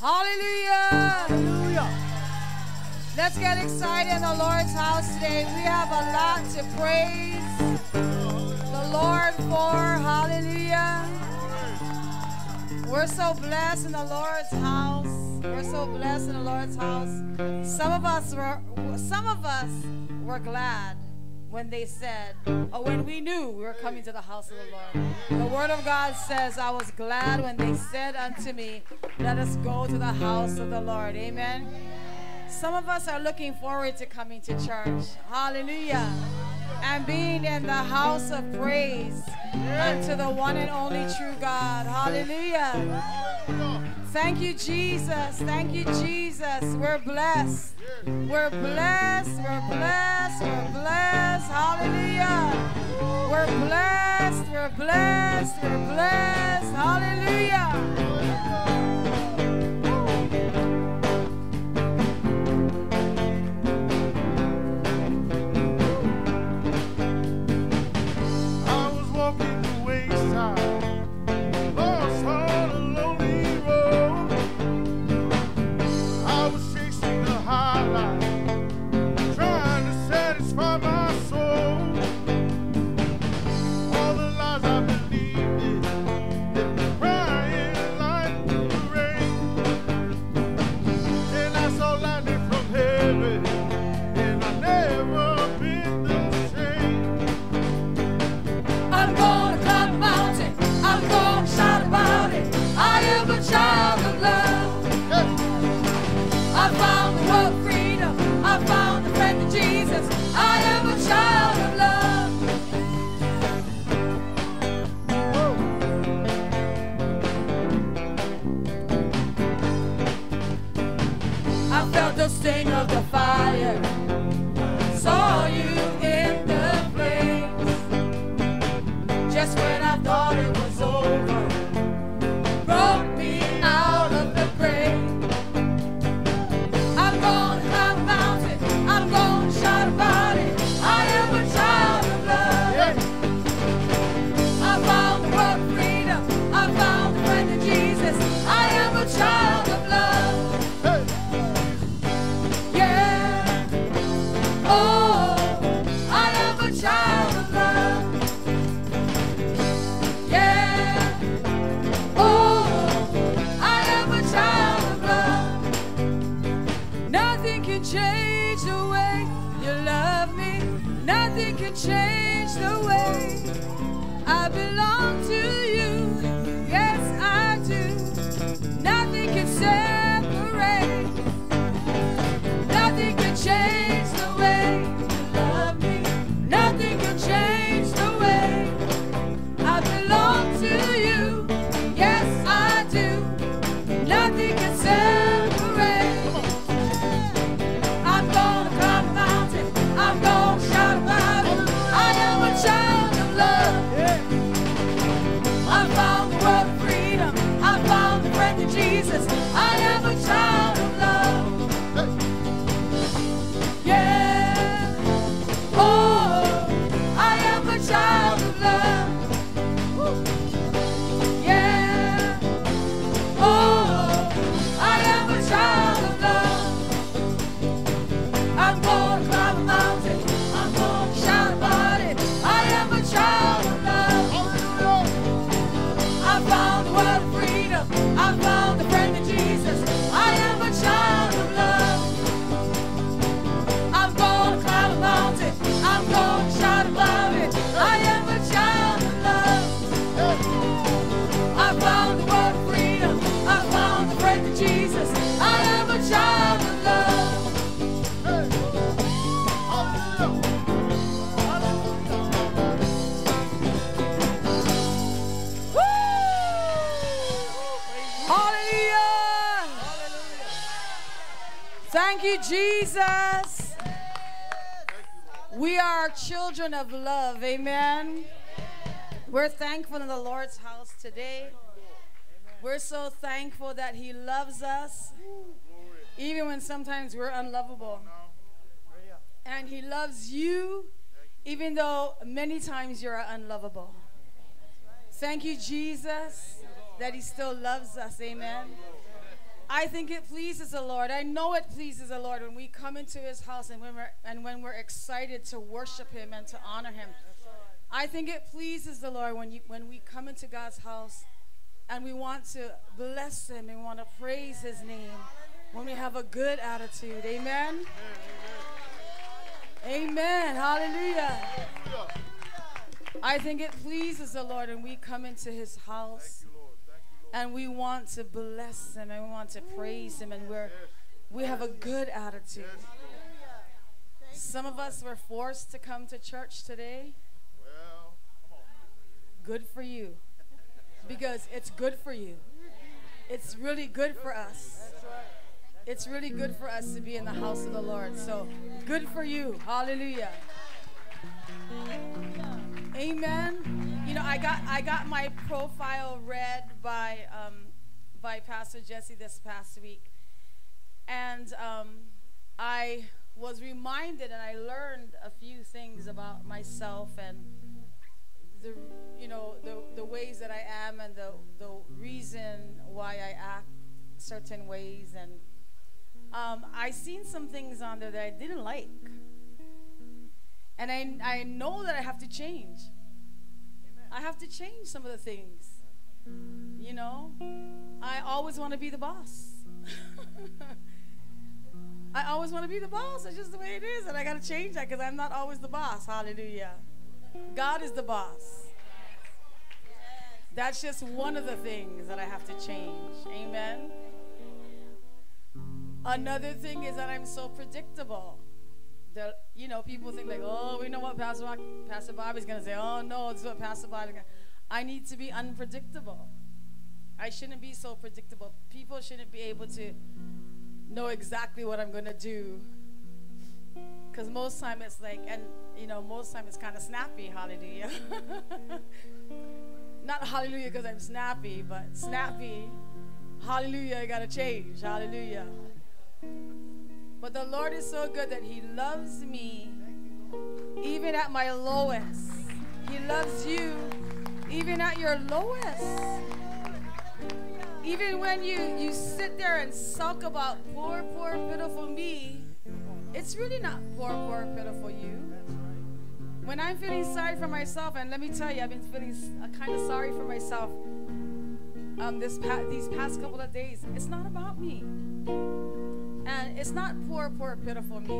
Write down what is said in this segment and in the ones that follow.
Hallelujah. Hallelujah. Let's get excited in the Lord's house today. We have a lot to praise the Lord for. Hallelujah. We're so blessed in the Lord's house. We're so blessed in the Lord's house. Some of us were some of us were glad when they said, or when we knew we were coming to the house of the Lord. The word of God says, I was glad when they said unto me, Let us go to the house of the Lord. Amen. Some of us are looking forward to coming to church. Hallelujah. And being in the house of praise unto the one and only true God. Hallelujah. Thank you, Jesus. Thank you, Jesus. We're blessed. We're blessed. We're blessed. We're blessed. Hallelujah. We're blessed. We're blessed. We're blessed. Hallelujah. Jesus. Children of love. Amen. We're thankful in the Lord's house today. We're so thankful that He loves us, even when sometimes we're unlovable. And He loves you, even though many times you're unlovable. Thank you, Jesus. that He still loves us. Amen. I think it pleases the Lord. I know it pleases the Lord when we come into His house and when we're, and when we're excited to worship Him and to honor Him. I think it pleases the Lord when, you, when we come into God's house and we want to bless Him and we want to praise His name when we have a good attitude. Amen. Amen. Hallelujah. I think it pleases the Lord when we come into His house and we want to bless Him and we want to praise Him and we're we have a good attitude. Some of us were forced to come to church today. Good for you. Because it's good for you. It's really good for us. It's really good for us to be in the house of the Lord. So good for you. Hallelujah. Amen. You know, I got I got my profile read by um, by Pastor Jesse this past week, and um, I was reminded and I learned a few things about myself and the you know the the ways that I am and the the reason why I act certain ways and um, I seen some things on there that I didn't like. And I, I know that I have to change. Amen. I have to change some of the things. You know, I always want to be the boss. I always want to be the boss. That's just the way it is. And I got to change that because I'm not always the boss. Hallelujah. God is the boss. That's just one of the things that I have to change. Amen. Another thing is that I'm so predictable. The, you know, people think like, oh, we know what Pastor, Pastor Bobby's going to say. Oh, no, this is what Pastor Bobby's going to I need to be unpredictable. I shouldn't be so predictable. People shouldn't be able to know exactly what I'm going to do. Because most time it's like, and, you know, most time it's kind of snappy, hallelujah. Not hallelujah because I'm snappy, but snappy, hallelujah, I got to change, hallelujah. But the Lord is so good that He loves me even at my lowest. He loves you even at your lowest. Even when you, you sit there and sulk about poor, poor, pitiful me, it's really not poor, poor, pitiful you. When I'm feeling sorry for myself, and let me tell you, I've been feeling uh, kind of sorry for myself um, this pa- these past couple of days. It's not about me. And it's not poor, poor, pitiful me.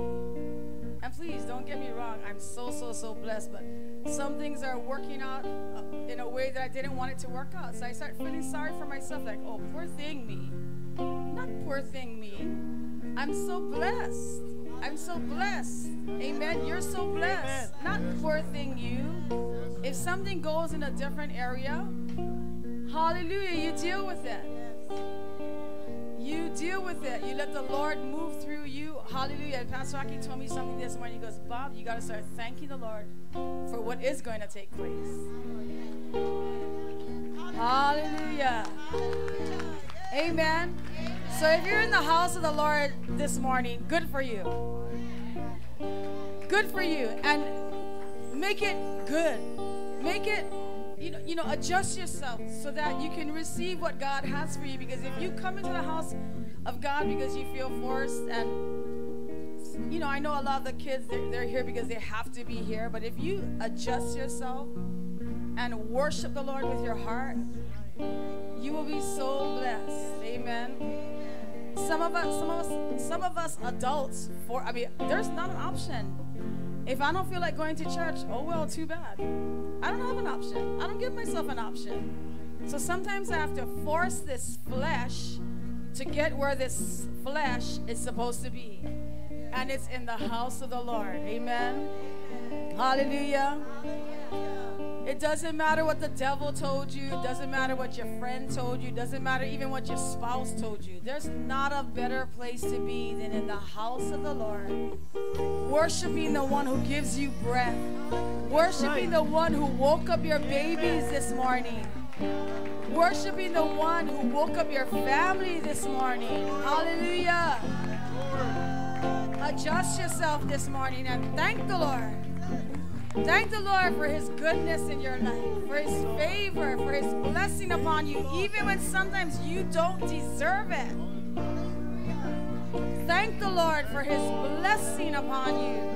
And please don't get me wrong, I'm so, so, so blessed, but some things are working out uh, in a way that I didn't want it to work out. So I start feeling sorry for myself, like, oh, poor thing me. Not poor thing me. I'm so blessed. I'm so blessed. Amen. You're so blessed. Not poor thing you. If something goes in a different area, hallelujah, you deal with it. You deal with it. You let the Lord move through you. Hallelujah. And Pastor Rocky told me something this morning. He goes, Bob, you got to start thanking the Lord for what is going to take place. Hallelujah. Amen. So if you're in the house of the Lord this morning, good for you. Good for you. And make it good. Make it you know, you know, adjust yourself so that you can receive what God has for you. Because if you come into the house of God because you feel forced, and you know, I know a lot of the kids they're, they're here because they have to be here. But if you adjust yourself and worship the Lord with your heart, you will be so blessed. Amen. Some of us, some of us, some of us adults, for I mean, there's not an option if I don't feel like going to church, oh well, too bad. I don't have an option. I don't give myself an option. So sometimes I have to force this flesh to get where this flesh is supposed to be. And it's in the house of the Lord. Amen. Hallelujah. It doesn't matter what the devil told you. It doesn't matter what your friend told you. It doesn't matter even what your spouse told you. There's not a better place to be than in the house of the Lord. Worshiping the one who gives you breath. Worshiping the one who woke up your babies this morning. Worshiping the one who woke up your family this morning. Hallelujah. Adjust yourself this morning and thank the Lord. Thank the Lord for his goodness in your life, for his favor, for his blessing upon you, even when sometimes you don't deserve it. Thank the Lord for his blessing upon you.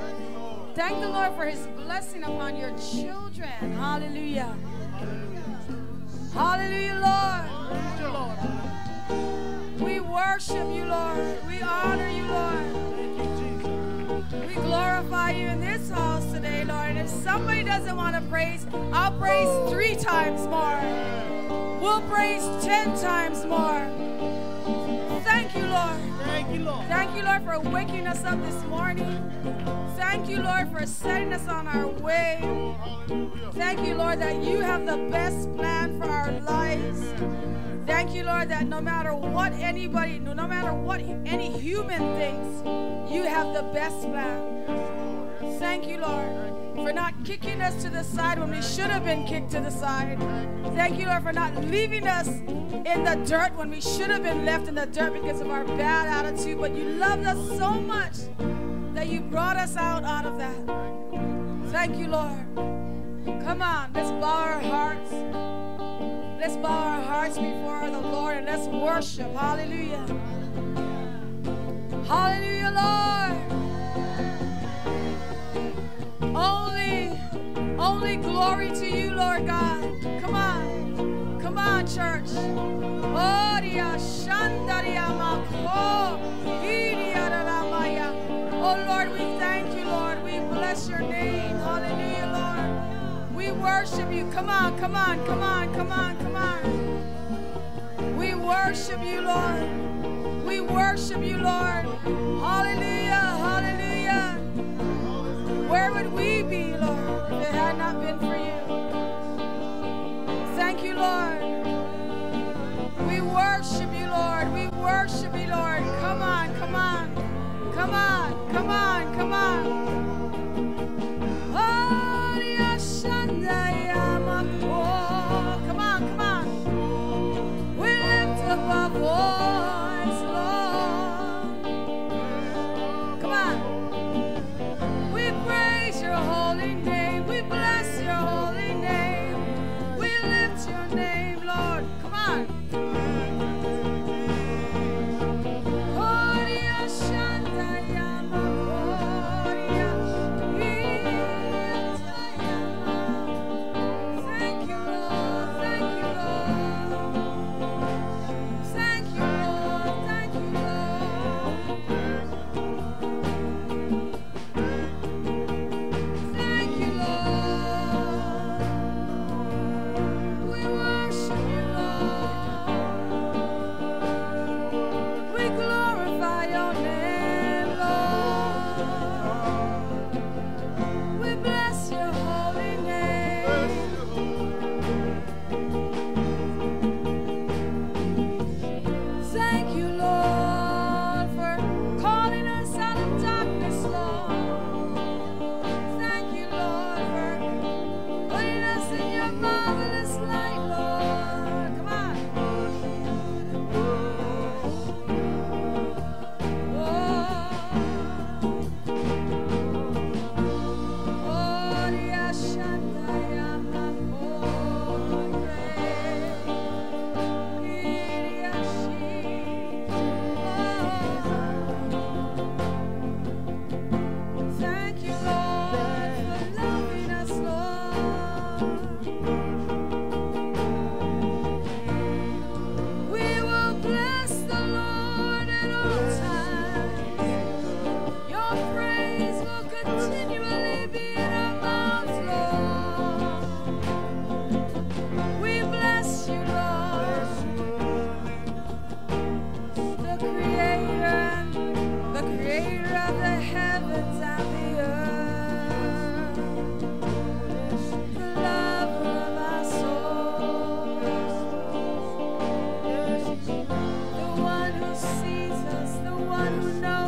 Thank the Lord for his blessing upon your children. Hallelujah. Hallelujah, Lord. We worship you, Lord. We honor you, Lord. We glorify you in this house today, Lord. And if somebody doesn't want to praise, I'll praise three times more. We'll praise ten times more. Thank you, Lord. Thank you, Lord. Thank you, Lord, for waking us up this morning. Thank you, Lord, for setting us on our way. Oh, Thank you, Lord, that you have the best plan for our lives. Thank you, Lord, that no matter what anybody, no matter what any human thinks, you have the best plan. Thank you, Lord, for not kicking us to the side when we should have been kicked to the side. Thank you, Lord, for not leaving us in the dirt when we should have been left in the dirt because of our bad attitude. But you loved us so much that you brought us out out of that. Thank you, Lord. Come on, let's bow our hearts. Let's bow our hearts before the Lord and let's worship. Hallelujah. Hallelujah, Lord. Only, only glory to you, Lord God. Come on. Come on, church. Oh, Lord, we thank you, Lord. We bless your name. Hallelujah, Lord. We worship you. Come on, come on, come on, come on, come on. We worship you, Lord. We worship you, Lord. Hallelujah, hallelujah. Where would we be, Lord, if it had not been for you? Thank you, Lord. We worship you, Lord. We worship you, Lord. Come on, come on. Come on, come on, come on. Jesus, the one who knows.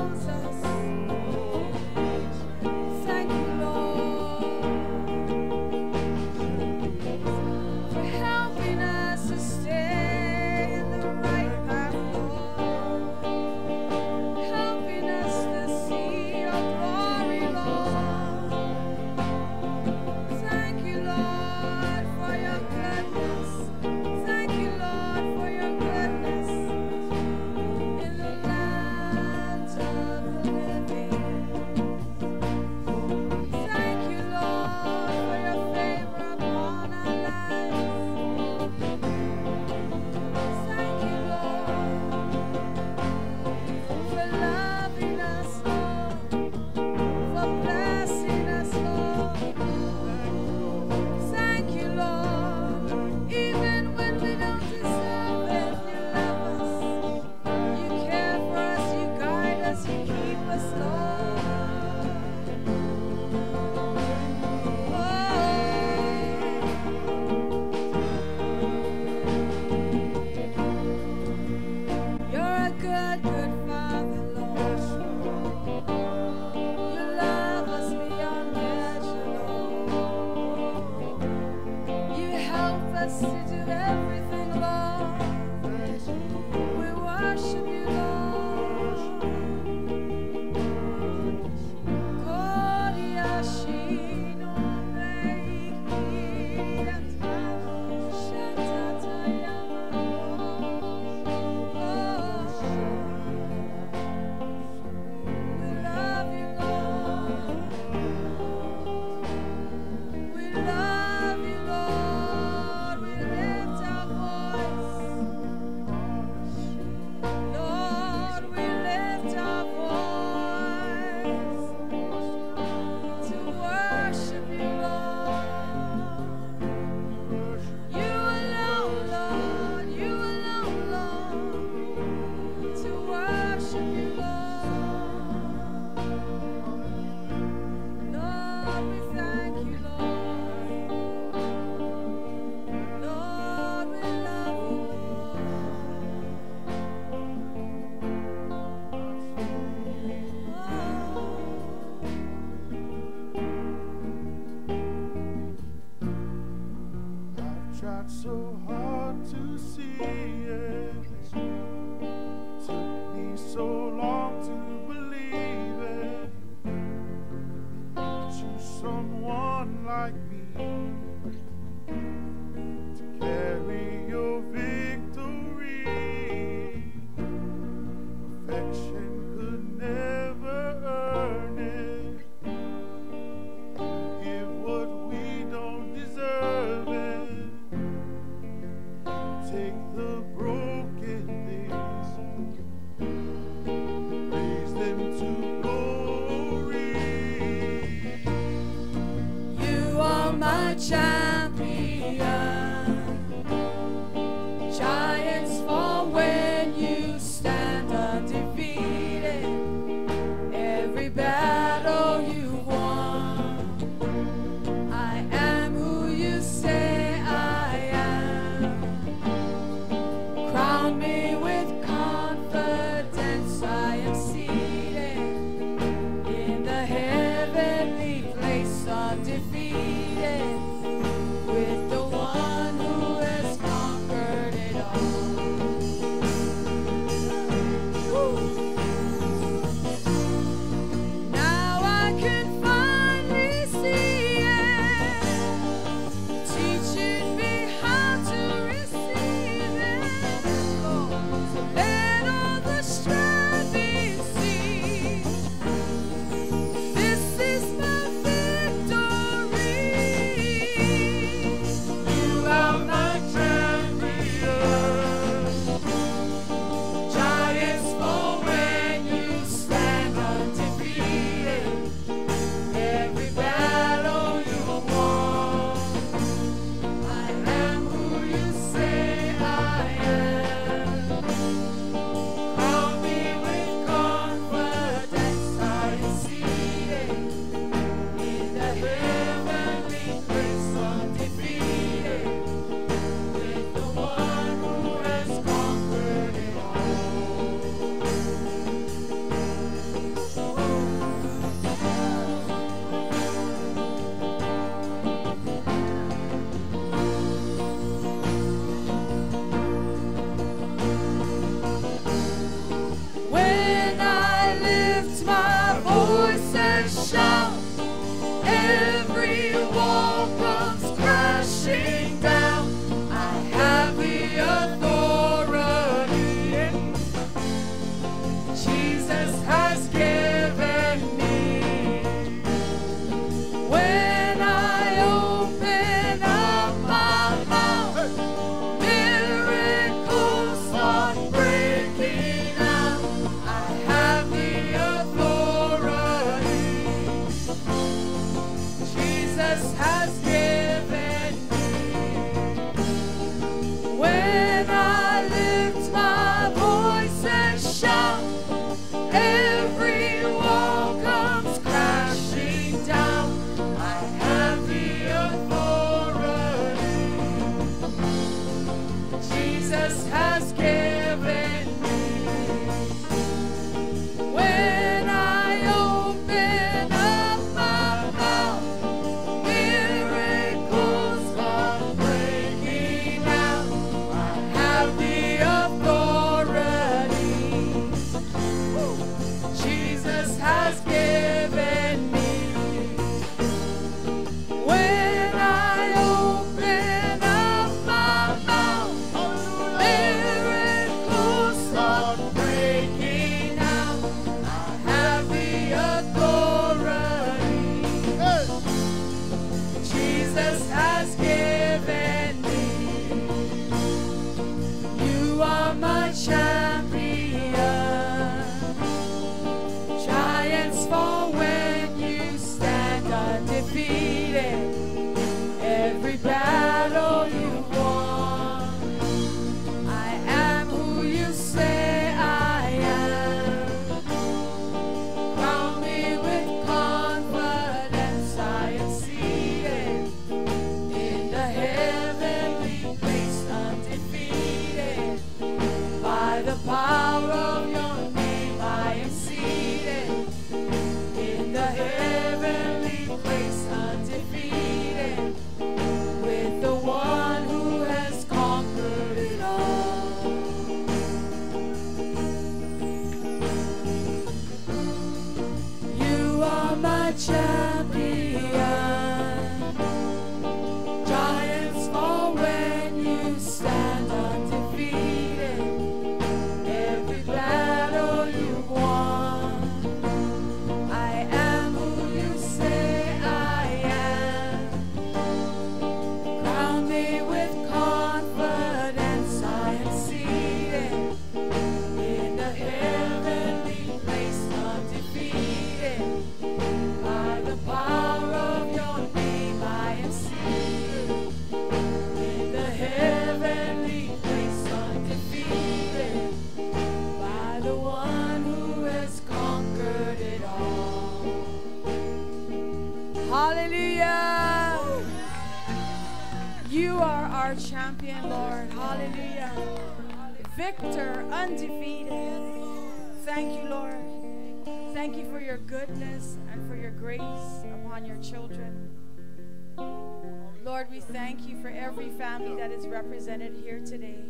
Represented here today.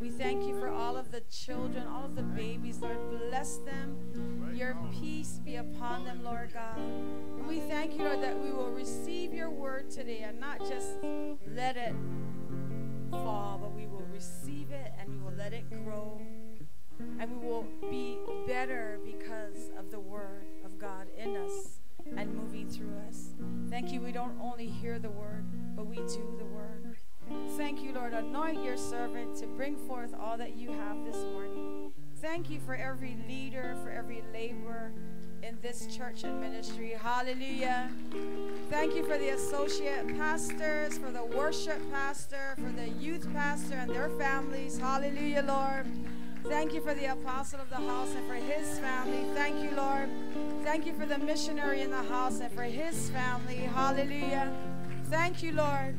We thank you for all of the children, all of the babies. Lord, bless them. Your peace be upon them, Lord God. And we thank you, Lord, that we will receive your word today and not just let it fall, but we will receive it and we will let it grow. And we will be better because of the word of God in us and moving through us. Thank you. We don't only hear the word, but we do the word. Thank you, Lord. Anoint your servant to bring forth all that you have this morning. Thank you for every leader, for every laborer in this church and ministry. Hallelujah. Thank you for the associate pastors, for the worship pastor, for the youth pastor and their families. Hallelujah, Lord. Thank you for the apostle of the house and for his family. Thank you, Lord. Thank you for the missionary in the house and for his family. Hallelujah. Thank you, Lord,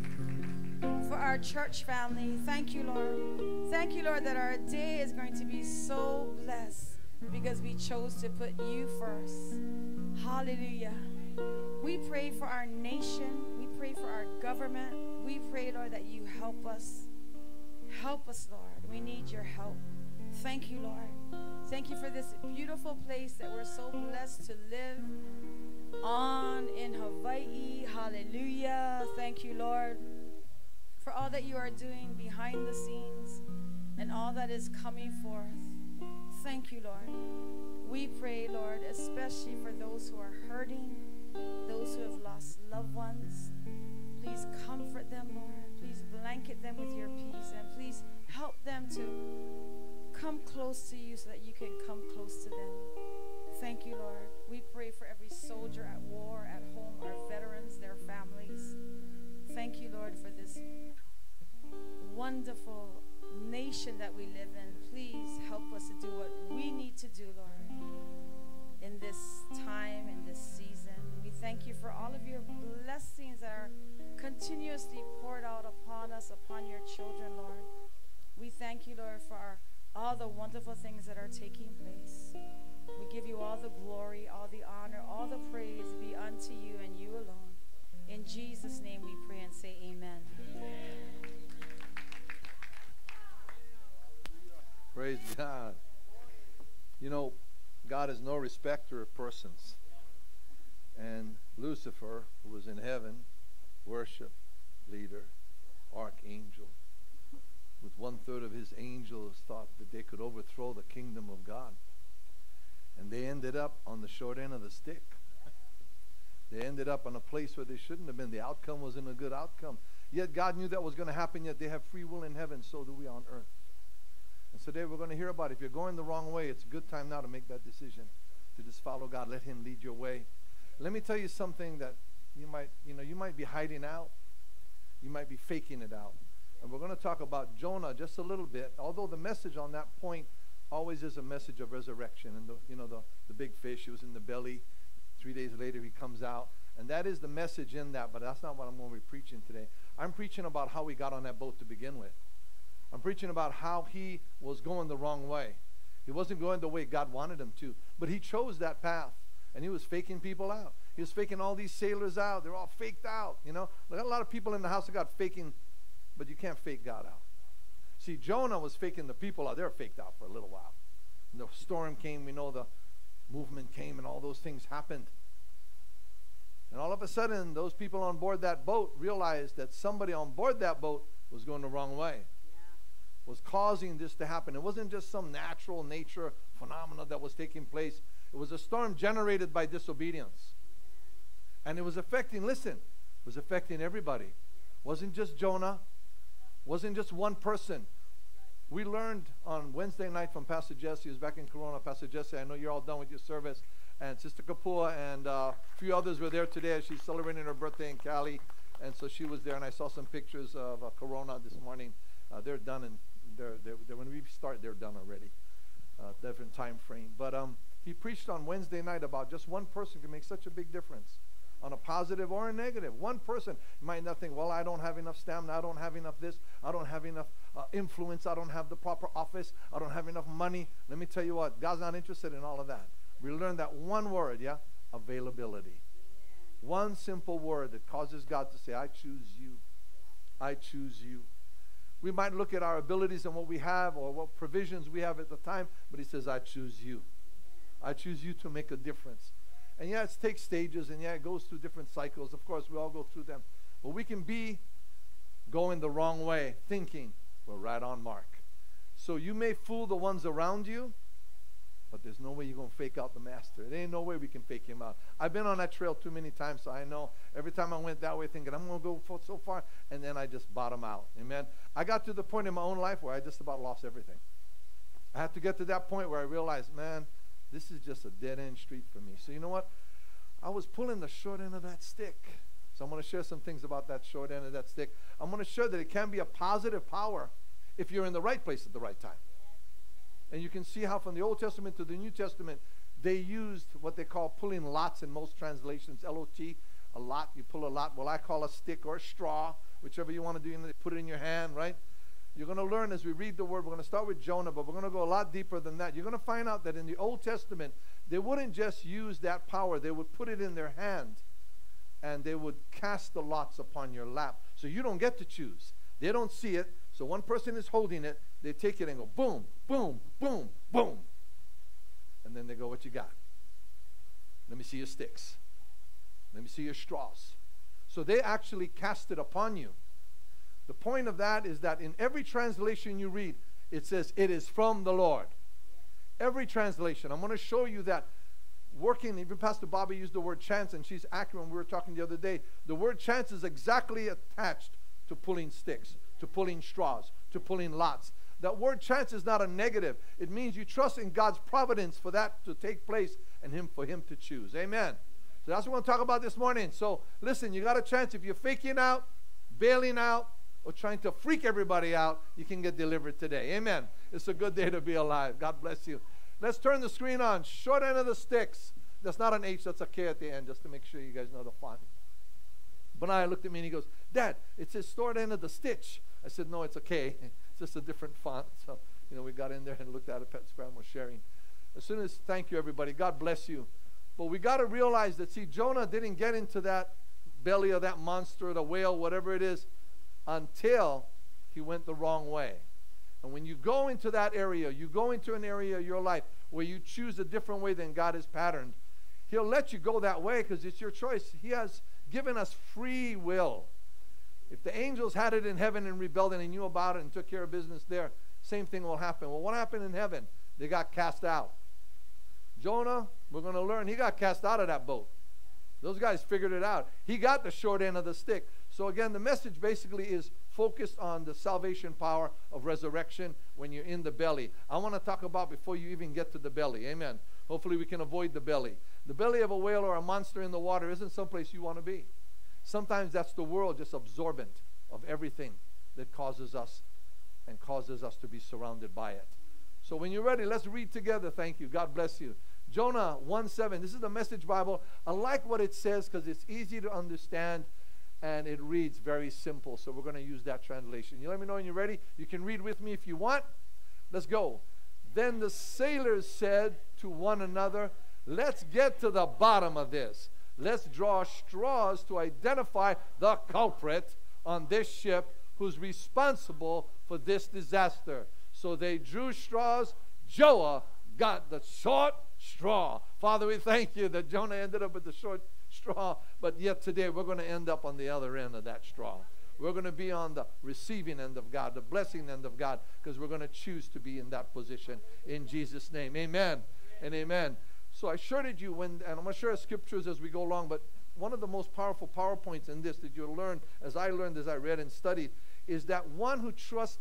for our church family. Thank you, Lord. Thank you, Lord, that our day is going to be so blessed because we chose to put you first. Hallelujah. We pray for our nation. We pray for our government. We pray, Lord, that you help us. Help us, Lord. We need your help. Thank you, Lord. Thank you for this beautiful place that we're so blessed to live on in Hawaii. Hallelujah. Thank you, Lord, for all that you are doing behind the scenes and all that is coming forth. Thank you, Lord. We pray, Lord, especially for those who are hurting, those who have lost loved ones. Please comfort them, Lord. Please blanket them with your peace and please help them to come close to you so that you can come close to them. Thank you, Lord. We pray for every soldier at war, wonderful nation that we live in. Please help us to do what we need to do, Lord, in this time, in this season. We thank you for all of your blessings that are continuously poured out upon us, upon your children, Lord. We thank you, Lord, for our all the wonderful things that are taking place. We give you all the glory, all the honor, all the praise be unto you and you alone. In Jesus' name we pray and say amen. Praise God. You know, God is no respecter of persons. And Lucifer, who was in heaven, worship leader, archangel, with one third of his angels thought that they could overthrow the kingdom of God. And they ended up on the short end of the stick. they ended up on a place where they shouldn't have been. The outcome wasn't a good outcome. Yet God knew that was going to happen, yet they have free will in heaven, so do we on earth. Today we're going to hear about it. If you're going the wrong way, it's a good time now to make that decision. To just follow God. Let him lead your way. Let me tell you something that you might, you know, you might be hiding out. You might be faking it out. And we're going to talk about Jonah just a little bit, although the message on that point always is a message of resurrection. And, the, you know, the, the big fish, he was in the belly. Three days later, he comes out. And that is the message in that, but that's not what I'm going to be preaching today. I'm preaching about how we got on that boat to begin with. I'm preaching about how he was going the wrong way. He wasn't going the way God wanted him to, but he chose that path. And he was faking people out. He was faking all these sailors out. They're all faked out, you know. At a lot of people in the house of God faking but you can't fake God out. See, Jonah was faking the people out. They were faked out for a little while. And the storm came, we know the movement came, and all those things happened. And all of a sudden, those people on board that boat realized that somebody on board that boat was going the wrong way. Was causing this to happen. It wasn't just some natural nature phenomena that was taking place, it was a storm generated by disobedience. And it was affecting, listen, it was affecting everybody. It wasn't just Jonah, wasn't just one person. We learned on Wednesday night from Pastor Jesse, who's back in Corona. Pastor Jesse, I know you're all done with your service. And Sister Kapoor and uh, a few others were there today. As she's celebrating her birthday in Cali. And so she was there, and I saw some pictures of uh, Corona this morning. Uh, they're done, and they're, they're, they're, when we start, they're done already. Uh, different time frame. But um, he preached on Wednesday night about just one person can make such a big difference. on a positive or a negative. One person might not think, well, I don't have enough stamina, I don't have enough this, I don't have enough uh, influence, I don't have the proper office, I don't have enough money. Let me tell you what, God's not interested in all of that. We learned that one word, yeah? Availability. One simple word that causes God to say, I choose you. I choose you. We might look at our abilities and what we have or what provisions we have at the time, but He says, I choose you. I choose you to make a difference. And yeah, it takes stages and yeah, it goes through different cycles. Of course, we all go through them. But we can be going the wrong way, thinking we're right on mark. So you may fool the ones around you, but there's no way you're going to fake out the master. There ain't no way we can fake him out. I've been on that trail too many times, so I know every time I went that way thinking, I'm going to go so far, and then I just bottom out. Amen. I got to the point in my own life where I just about lost everything. I had to get to that point where I realized, man, this is just a dead end street for me. So you know what? I was pulling the short end of that stick. So I'm going to share some things about that short end of that stick. I'm going to show that it can be a positive power if you're in the right place at the right time. And you can see how from the Old Testament to the New Testament, they used what they call pulling lots in most translations, L-O-T, a lot. You pull a lot. Well, I call a stick or a straw, whichever you want to do. Put it in your hand, right? You're going to learn as we read the word. We're going to start with Jonah, but we're going to go a lot deeper than that. You're going to find out that in the Old Testament, they wouldn't just use that power, they would put it in their hand and they would cast the lots upon your lap. So you don't get to choose. They don't see it. So one person is holding it. They take it and go boom, boom, boom, boom. And then they go, What you got? Let me see your sticks. Let me see your straws. So they actually cast it upon you. The point of that is that in every translation you read, it says, It is from the Lord. Every translation. I'm going to show you that working, even Pastor Bobby used the word chance, and she's accurate when we were talking the other day. The word chance is exactly attached to pulling sticks, to pulling straws, to pulling lots. That word chance is not a negative. It means you trust in God's providence for that to take place and him for him to choose. Amen. So that's what we're going to talk about this morning. So listen, you got a chance if you're faking out, bailing out, or trying to freak everybody out, you can get delivered today. Amen. It's a good day to be alive. God bless you. Let's turn the screen on. Short end of the sticks. That's not an H, that's a K at the end, just to make sure you guys know the font. Benaiah looked at me and he goes, Dad, it says short end of the stitch. I said, No, it's okay. It's just a different font. So, you know, we got in there and looked at it. Pet Scram was sharing. As soon as, thank you, everybody. God bless you. But we got to realize that, see, Jonah didn't get into that belly of that monster, the whale, whatever it is, until he went the wrong way. And when you go into that area, you go into an area of your life where you choose a different way than God has patterned, He'll let you go that way because it's your choice. He has given us free will. If the angels had it in heaven and rebelled and they knew about it and took care of business there, same thing will happen. Well, what happened in heaven? They got cast out. Jonah, we're going to learn, he got cast out of that boat. Those guys figured it out. He got the short end of the stick. So, again, the message basically is focused on the salvation power of resurrection when you're in the belly. I want to talk about before you even get to the belly. Amen. Hopefully, we can avoid the belly. The belly of a whale or a monster in the water isn't someplace you want to be. Sometimes that's the world just absorbent of everything that causes us and causes us to be surrounded by it. So when you're ready, let's read together. Thank you. God bless you. Jonah 1 7. This is the message Bible. I like what it says because it's easy to understand and it reads very simple. So we're going to use that translation. You let me know when you're ready. You can read with me if you want. Let's go. Then the sailors said to one another, Let's get to the bottom of this. Let's draw straws to identify the culprit on this ship who's responsible for this disaster. So they drew straws. Jonah got the short straw. Father, we thank you that Jonah ended up with the short straw, but yet today we're going to end up on the other end of that straw. We're going to be on the receiving end of God, the blessing end of God, because we're going to choose to be in that position in Jesus' name. Amen and amen. So I shared you when, and I'm going to share scriptures as we go along, but one of the most powerful PowerPoints in this that you'll learn, as I learned as I read and studied, is that one who trusts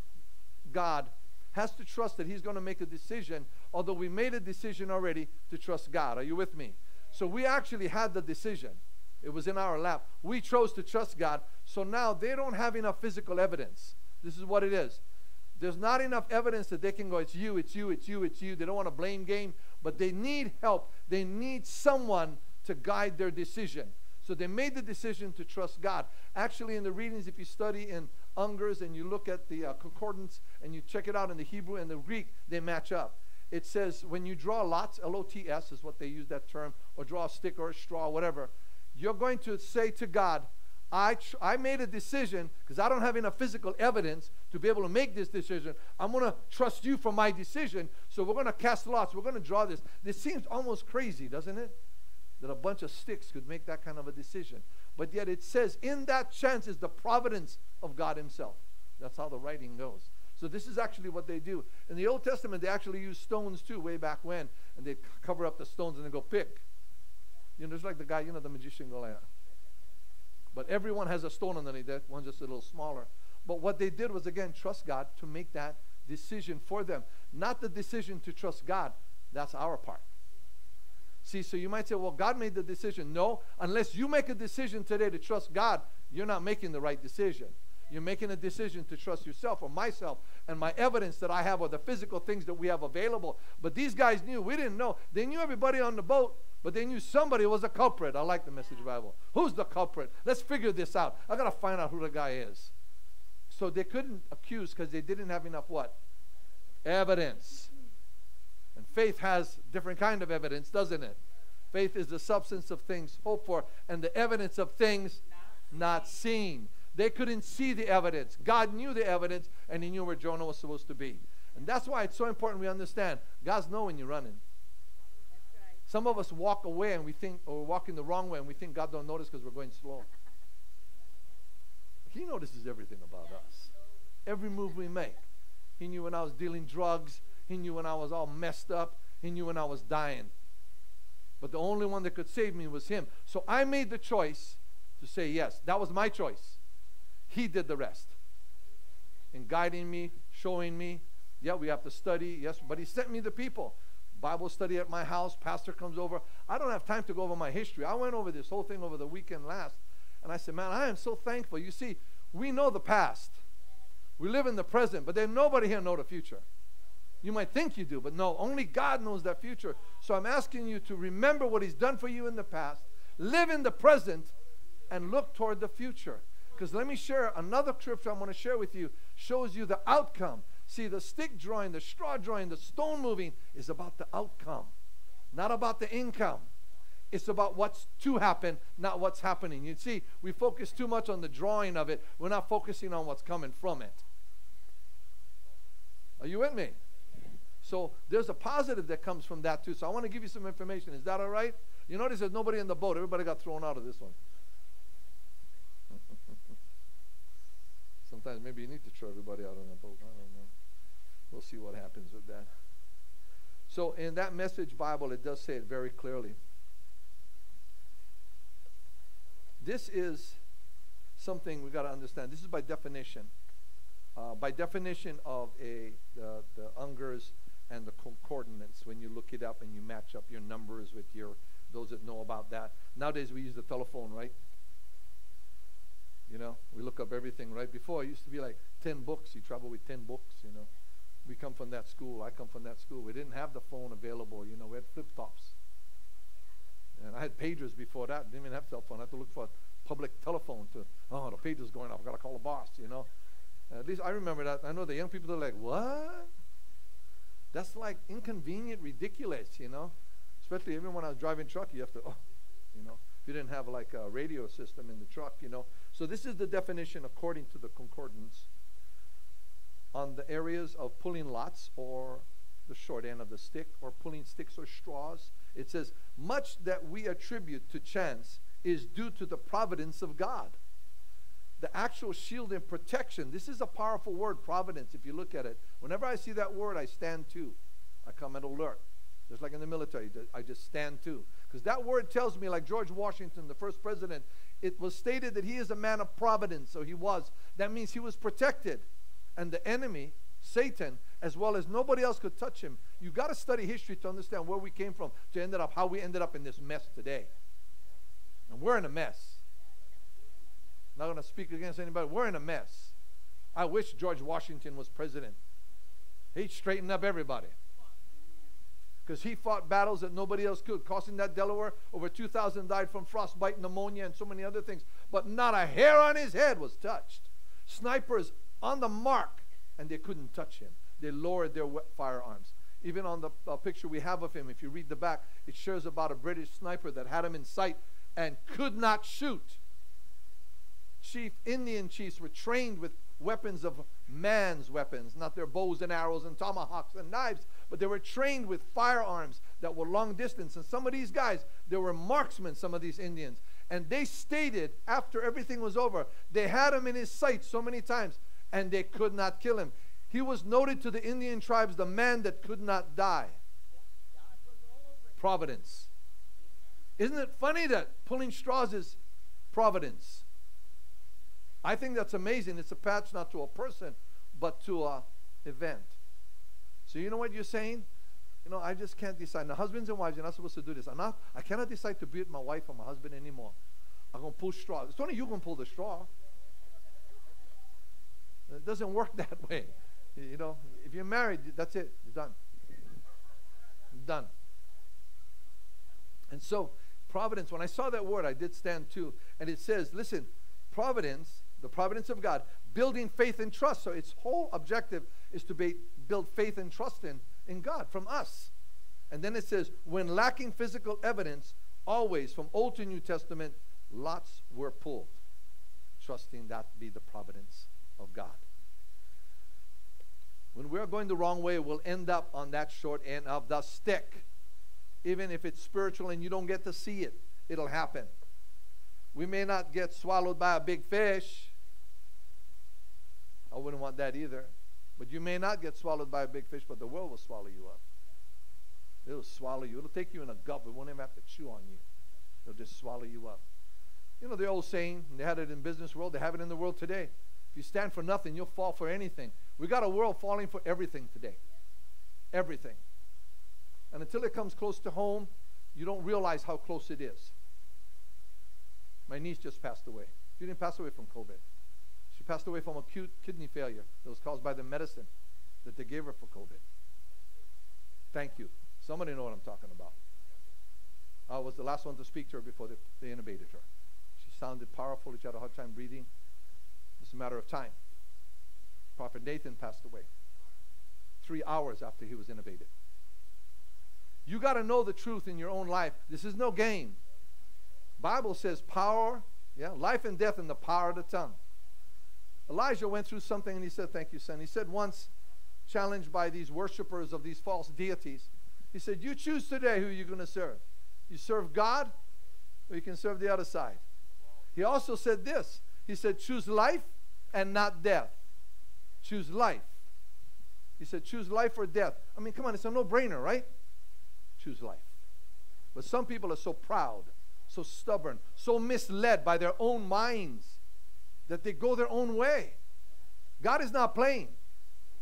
God has to trust that he's going to make a decision, although we made a decision already to trust God. Are you with me? So we actually had the decision. It was in our lap. We chose to trust God. So now they don't have enough physical evidence. This is what it is. There's not enough evidence that they can go, it's you, it's you, it's you, it's you. They don't want to blame game, but they need help. They need someone to guide their decision. So they made the decision to trust God. Actually, in the readings, if you study in Unger's and you look at the uh, concordance and you check it out in the Hebrew and the Greek, they match up. It says when you draw lots, L O T S is what they use that term, or draw a stick or a straw, whatever, you're going to say to God, I, I made a decision because I don't have enough physical evidence to be able to make this decision. I'm going to trust you for my decision. So we're going to cast lots. We're going to draw this. This seems almost crazy, doesn't it? That a bunch of sticks could make that kind of a decision. But yet it says, in that chance is the providence of God Himself. That's how the writing goes. So this is actually what they do. In the Old Testament, they actually use stones too, way back when. And they cover up the stones and they go, pick. You know, it's like the guy, you know, the magician Goliath. But everyone has a stone underneath that. One's just a little smaller. But what they did was, again, trust God to make that decision for them. Not the decision to trust God. That's our part. See, so you might say, well, God made the decision. No, unless you make a decision today to trust God, you're not making the right decision. You're making a decision to trust yourself or myself and my evidence that I have or the physical things that we have available. But these guys knew. We didn't know. They knew everybody on the boat. But they knew somebody was a culprit. I like the message Bible. Who's the culprit? Let's figure this out. I got to find out who the guy is. So they couldn't accuse because they didn't have enough what? Evidence. And faith has different kind of evidence, doesn't it? Faith is the substance of things hoped for and the evidence of things not seen. They couldn't see the evidence. God knew the evidence and he knew where Jonah was supposed to be. And that's why it's so important we understand God's knowing you're running. Some of us walk away and we think, or we're walking the wrong way and we think God don't notice because we're going slow. He notices everything about us. Every move we make. He knew when I was dealing drugs. He knew when I was all messed up. He knew when I was dying. But the only one that could save me was him. So I made the choice to say yes. That was my choice. He did the rest. In guiding me, showing me. Yeah, we have to study. Yes, but he sent me the people. Bible study at my house. Pastor comes over. I don't have time to go over my history. I went over this whole thing over the weekend last. And I said, man, I am so thankful. You see, we know the past. We live in the present, but there's nobody here know the future. You might think you do, but no, only God knows that future. So I'm asking you to remember what He's done for you in the past, live in the present, and look toward the future. Because let me share another scripture I'm going to share with you, shows you the outcome. See, the stick drawing, the straw drawing, the stone moving is about the outcome, not about the income. It's about what's to happen, not what's happening. You see, we focus too much on the drawing of it. We're not focusing on what's coming from it. Are you with me? So there's a positive that comes from that too. So I want to give you some information. Is that all right? You notice there's nobody in the boat. Everybody got thrown out of this one. Sometimes maybe you need to throw everybody out on the boat. Know. We'll see what happens with that. So in that message Bible, it does say it very clearly. This is something we've got to understand. This is by definition. Uh, by definition of a the, the Unger's and the concordance, when you look it up and you match up your numbers with your those that know about that. Nowadays we use the telephone, right? You know, we look up everything, right? Before it used to be like 10 books. You travel with 10 books, you know. We come from that school. I come from that school. We didn't have the phone available. You know, we had flip tops. And I had pagers before that. Didn't even have cell phone. I had to look for a public telephone to, oh, the pager's going off. I've got to call the boss, you know. At least I remember that. I know the young people are like, what? That's like inconvenient, ridiculous, you know. Especially even when I was driving truck, you have to, oh, you know. If you didn't have like a radio system in the truck, you know. So this is the definition according to the concordance on the areas of pulling lots or the short end of the stick or pulling sticks or straws. It says, much that we attribute to chance is due to the providence of God. The actual shield and protection, this is a powerful word, providence, if you look at it. Whenever I see that word, I stand to. I come at alert. Just like in the military, I just stand to. Because that word tells me, like George Washington, the first president, it was stated that he is a man of providence. So he was. That means he was protected and the enemy, Satan, as well as nobody else could touch him. You got to study history to understand where we came from, to end up how we ended up in this mess today. And we're in a mess. Not going to speak against anybody. We're in a mess. I wish George Washington was president. He'd straighten up everybody. because he fought battles that nobody else could, costing that Delaware over 2,000 died from frostbite, pneumonia, and so many other things. But not a hair on his head was touched. Snipers on the mark, and they couldn't touch him. They lowered their firearms. Even on the uh, picture we have of him, if you read the back, it shows about a British sniper that had him in sight and could not shoot. Chief Indian chiefs were trained with weapons of man's weapons, not their bows and arrows and tomahawks and knives, but they were trained with firearms that were long distance. And some of these guys, they were marksmen, some of these Indians. And they stated after everything was over, they had him in his sight so many times and they could not kill him. He was noted to the Indian tribes the man that could not die. Providence. Isn't it funny that pulling straws is providence? I think that's amazing. It's a patch not to a person, but to a event. So you know what you're saying? You know, I just can't decide. Now, husbands and wives, you're not supposed to do this. I'm not, I cannot decide to be with my wife or my husband anymore. I'm going to pull straws. It's only you going to pull the straw. It doesn't work that way. You know, if you're married, that's it. You're done. You're done. And so, providence, when I saw that word, I did stand too. And it says, listen, providence, the providence of God, building faith and trust. So its whole objective is to be, build faith and trust in, in God from us. And then it says, when lacking physical evidence, always from Old to New Testament, lots were pulled, trusting that be the providence of God. When we're going the wrong way, we'll end up on that short end of the stick. Even if it's spiritual and you don't get to see it, it'll happen. We may not get swallowed by a big fish. I wouldn't want that either. But you may not get swallowed by a big fish, but the world will swallow you up. It'll swallow you. It'll take you in a gulp. It won't even have to chew on you. It'll just swallow you up. You know the old saying, they had it in business world, they have it in the world today. If you stand for nothing, you'll fall for anything. We got a world falling for everything today. Everything. And until it comes close to home, you don't realize how close it is. My niece just passed away. She didn't pass away from COVID. She passed away from acute kidney failure that was caused by the medicine that they gave her for COVID. Thank you. Somebody know what I'm talking about. I was the last one to speak to her before they, they intubated her. She sounded powerful. She had a hard time breathing. It's a matter of time. Prophet Nathan passed away three hours after he was intubated. You got to know the truth in your own life. This is no game. Bible says power, yeah, life and death in the power of the tongue. Elijah went through something and he said, Thank you, son. He said once, challenged by these worshippers of these false deities, he said, You choose today who you're going to serve. You serve God, or you can serve the other side. He also said this He said, Choose life and not death. Choose life. He said, Choose life or death. I mean, come on, it's a no brainer, right? Choose life. But some people are so proud so stubborn, so misled by their own minds that they go their own way. God is not playing.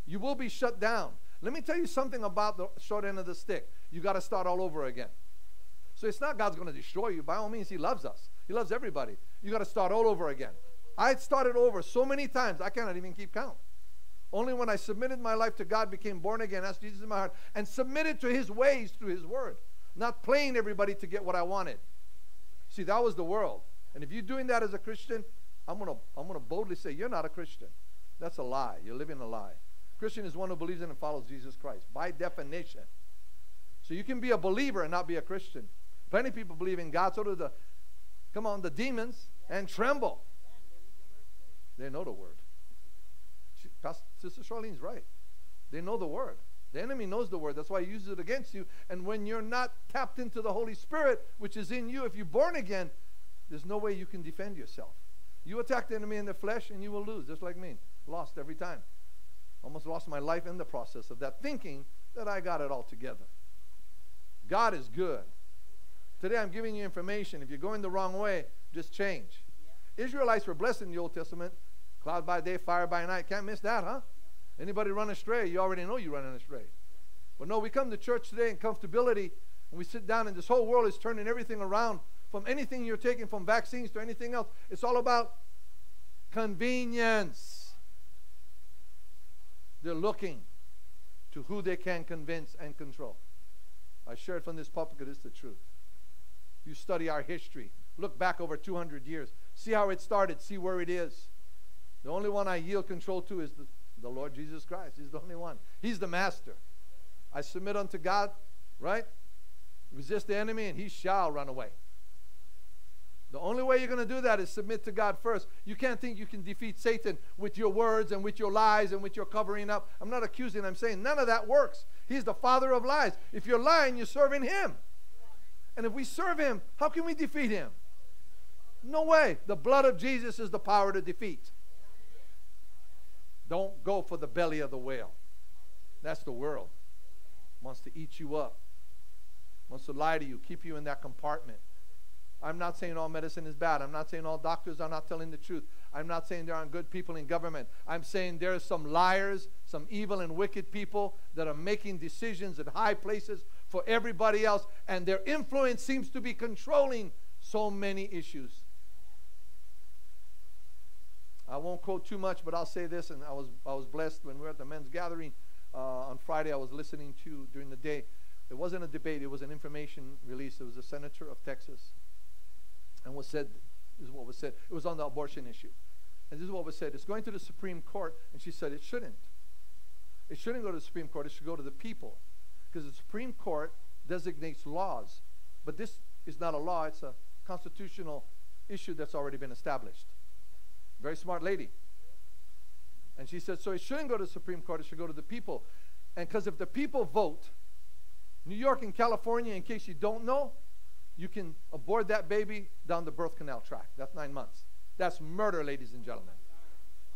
You will be shut down. Let me tell you something about the short end of the stick. You got to start all over again. So it's not God's going to destroy you. By all means, He loves us. He loves everybody. You got to start all over again. I had started over so many times, I cannot even keep count. Only when I submitted my life to God, became born again, asked Jesus in my heart, and submitted to His ways through His Word. Not playing everybody to get what I wanted. See, that was the world. And if you're doing that as a Christian, I'm going to I'm going to boldly say you're not a Christian. That's a lie. You're living a lie. Christian is one who believes in and follows Jesus Christ by definition. So you can be a believer and not be a Christian. Plenty of people believe in God. So do the, come on, the demons and tremble. They know the word. She, Pastor, Sister Charlene's right. They know the word. The enemy knows the word. That's why he uses it against you. And when you're not tapped into the Holy Spirit, which is in you, if you're born again, there's no way you can defend yourself. You attack the enemy in the flesh and you will lose, just like me. Lost every time. Almost lost my life in the process of that, thinking that I got it all together. God is good. Today I'm giving you information. If you're going the wrong way, just change. Yeah. Israelites were blessed in the Old Testament. Cloud by day, fire by night. Can't miss that, huh? Anybody run astray, you already know you're running astray. But no, we come to church today in comfortability and we sit down and this whole world is turning everything around from anything you're taking from vaccines to anything else. It's all about convenience. They're looking to who they can convince and control. I share it from this pulpit because it's the truth. You study our history. Look back over 200 years. See how it started. See where it is. The only one I yield control to is the, the Lord Jesus Christ. He's the only one. He's the master. I submit unto God, right? Resist the enemy, and he shall run away. The only way you're going to do that is submit to God first. You can't think you can defeat Satan with your words and with your lies and with your covering up. I'm not accusing, I'm saying none of that works. He's the father of lies. If you're lying, you're serving him. And if we serve him, how can we defeat him? No way. The blood of Jesus is the power to defeat. Don't go for the belly of the whale. That's the world. Wants to eat you up. Wants to lie to you, keep you in that compartment. I'm not saying all medicine is bad. I'm not saying all doctors are not telling the truth. I'm not saying there aren't good people in government. I'm saying there are some liars, some evil and wicked people that are making decisions at high places for everybody else, and their influence seems to be controlling so many issues. I won't quote too much, but I'll say this, and I was, I was blessed when we were at the men's gathering uh, on Friday. I was listening to during the day. It wasn't a debate, it was an information release. It was a senator of Texas and was said, is what was said. It was on the abortion issue. And this is what was said. It's going to the Supreme Court. And she said it shouldn't. It shouldn't go to the Supreme Court. It should go to the people. Because the Supreme Court designates laws. But this is not a law. It's a constitutional issue that's already been established. Very smart lady. And she said, so it shouldn't go to the Supreme Court. It should go to the people. And because if the people vote, New York and California, in case you don't know, you can abort that baby down the birth canal track. That's nine months. That's murder, ladies and gentlemen.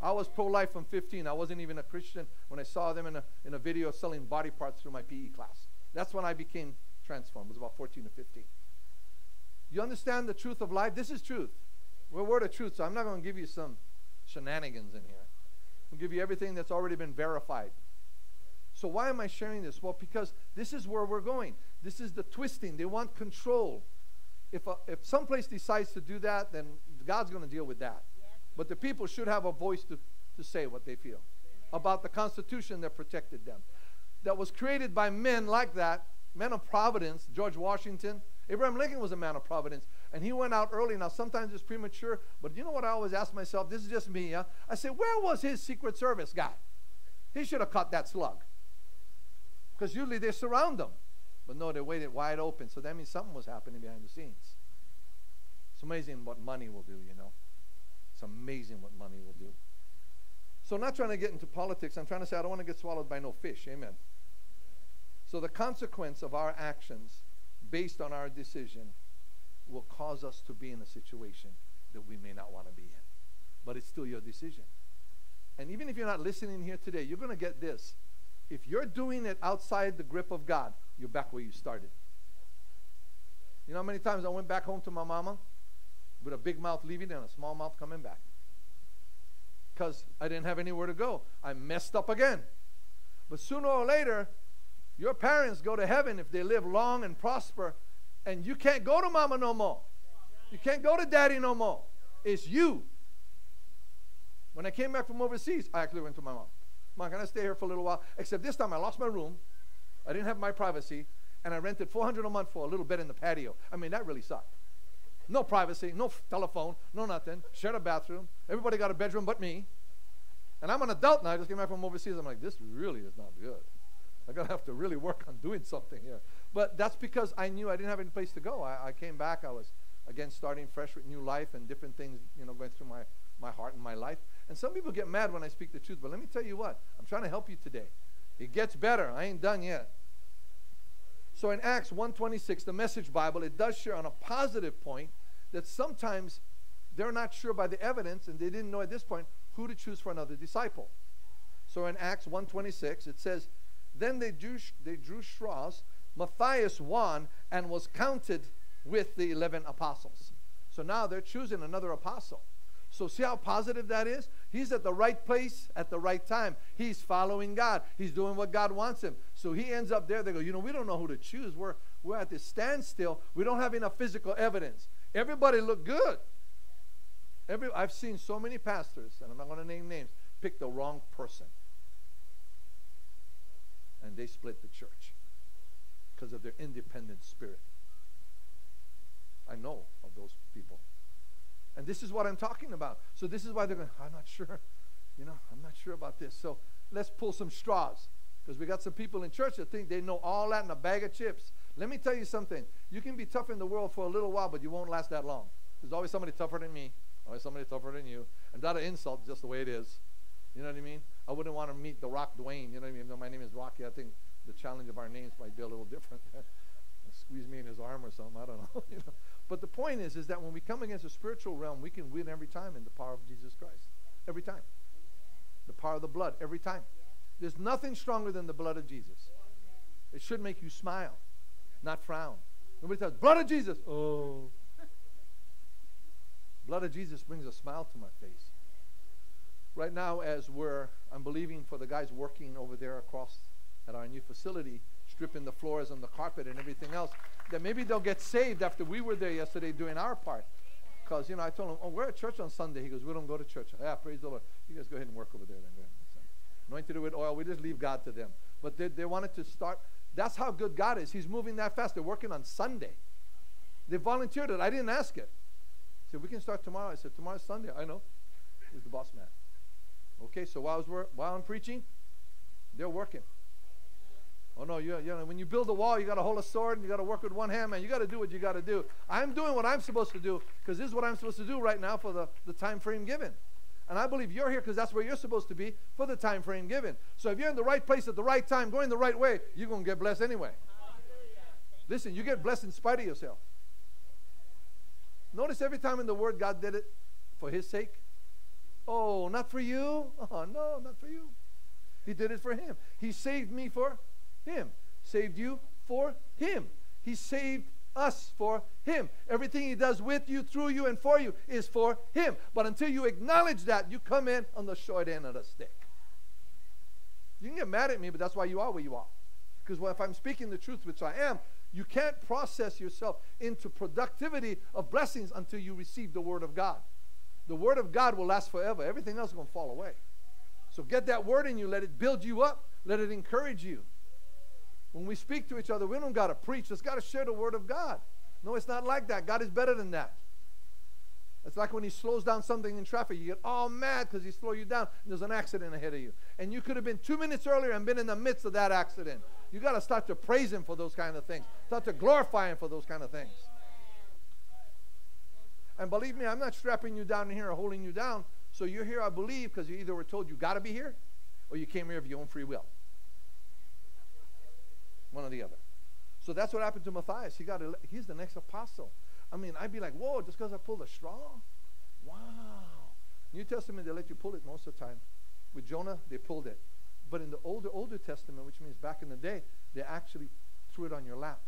I was pro life from 15. I wasn't even a Christian when I saw them in a, in a video selling body parts through my PE class. That's when I became transformed. It was about 14 or 15. You understand the truth of life? This is truth. We're word of truth, so I'm not going to give you some shenanigans in here. I'll give you everything that's already been verified. So why am I sharing this? Well, because this is where we're going. This is the twisting. They want control. If, a, if someplace decides to do that, then God's going to deal with that. But the people should have a voice to, to say what they feel about the Constitution that protected them. That was created by men like that, men of providence, George Washington. Abraham Lincoln was a man of providence. And he went out early. Now, sometimes it's premature, but you know what I always ask myself? This is just me. I say, where was his Secret Service guy? He should have caught that slug. Because usually they surround them. But no, they waited wide open. So that means something was happening behind the scenes. It's amazing what money will do, you know. It's amazing what money will do. So I'm not trying to get into politics. I'm trying to say I don't want to get swallowed by no fish. Amen. So the consequence of our actions based on our decision will cause us to be in a situation that we may not want to be in. But it's still your decision. And even if you're not listening here today, you're going to get this. If you're doing it outside the grip of God, you're back where you started. You know how many times I went back home to my mama with a big mouth leaving and a small mouth coming back? Because I didn't have anywhere to go. I messed up again. But sooner or later, your parents go to heaven if they live long and prosper, and you can't go to mama no more. You can't go to daddy no more. It's you. When I came back from overseas, I actually went to my mom. Mom, can I stay here for a little while? Except this time I lost my room. I didn't have my privacy, and I rented 400 a month for a little bed in the patio. I mean, that really sucked. No privacy, no telephone, no nothing. Shared a bathroom. Everybody got a bedroom but me. And I'm an adult now. I just came back from overseas. I'm like, this really is not good. I'm going to have to really work on doing something here. But that's because I knew I didn't have any place to go. I, I came back. I was, again, starting fresh with new life and different things, you know, going through my, my heart and my life. And some people get mad when I speak the truth. But let me tell you what. I'm trying to help you today. It gets better. I ain't done yet. So in Acts 1:26, the Message Bible, it does share on a positive point that sometimes they're not sure by the evidence and they didn't know at this point who to choose for another disciple. So in Acts 1:26, it says, "Then they drew, they drew straws. Matthias won and was counted with the 11 apostles." So now they're choosing another apostle. So see how positive that is? He's at the right place at the right time. He's following God. He's doing what God wants him. So he ends up there. They go, you know, we don't know who to choose. We're, we're at this standstill. We don't have enough physical evidence. Everybody looked good. Every, I've seen so many pastors, and I'm not going to name names, pick the wrong person. And they split the church because of their independent spirit. I know of those people. And this is what I'm talking about. So this is why they're going, I'm not sure. You know, I'm not sure about this. So let's pull some straws. Because we got some people in church that think they know all that in a bag of chips. Let me tell you something. You can be tough in the world for a little while, but you won't last that long. There's always somebody tougher than me. Always somebody tougher than you. And not an insult, just the way it is. You know what I mean? I wouldn't want to meet the Rock Dwayne. You know what I mean? No, my name is Rocky. I think the challenge of our names might be a little different. Squeeze me in his arm or something. I don't know. you know. But the point is, is that when we come against a spiritual realm, we can win every time in the power of Jesus Christ. Every time. The power of the blood. Every time. There's nothing stronger than the blood of Jesus. It should make you smile, not frown. Nobody says, blood of Jesus. Oh. blood of Jesus brings a smile to my face. Right now, as we're, I'm believing for the guys working over there across at our new facility, stripping the floors and the carpet and everything else, that maybe they'll get saved after we were there yesterday doing our part. Because, you know, I told them, oh, we're at church on Sunday. He goes, we don't go to church. Yeah, praise the Lord. You guys go ahead and work over there then. Anointed with oil. We just leave God to them. But they, they wanted to start. That's how good God is. He's moving that fast. They're working on Sunday. They volunteered it. I didn't ask it. He said, we can start tomorrow. I said, tomorrow's Sunday. I know. He's the boss man. Okay, so while, I was while I'm preaching, they're working. Oh no, you, you know, when you build a wall, you got to hold a sword and you got to work with one hand, man. You got to do what you got to do. I'm doing what I'm supposed to do because this is what I'm supposed to do right now for the, the time frame given. And I believe you're here because that's where you're supposed to be for the time frame given. So if you're in the right place at the right time, going the right way, you're going to get blessed anyway. Listen, you get blessed in spite of yourself. Notice every time in the Word God did it for His sake. Oh, not for you? Oh, no, not for you. He did it for Him. He saved me for him. Saved you for Him. He saved us for Him. Everything He does with you, through you, and for you is for Him. But until you acknowledge that, you come in on the short end of the stick. You can get mad at me, but that's why you are where you are. Because if I'm speaking the truth, which I am, you can't process yourself into productivity of blessings until you receive the Word of God. The Word of God will last forever. Everything else is going to fall away. So get that Word in you. Let it build you up. Let it encourage you. When we speak to each other, we don't got to preach. Just got to share the word of God. No, it's not like that. God is better than that. It's like when he slows down something in traffic. You get all mad because he slowed you down and there's an accident ahead of you. And you could have been two minutes earlier and been in the midst of that accident. You got to start to praise him for those kind of things. Start to glorify him for those kind of things. And believe me, I'm not strapping you down in here or holding you down. So you're here, I believe, because you either were told you got to be here or you came here of your own free will. One or the other. So that's what happened to Matthias. He got he's the next apostle. I mean, I'd be like, whoa, just because I pulled a straw? Wow. New Testament, they let you pull it most of the time. With Jonah, they pulled it. But in the older, older Testament, which means back in the day, they actually threw it on your lap.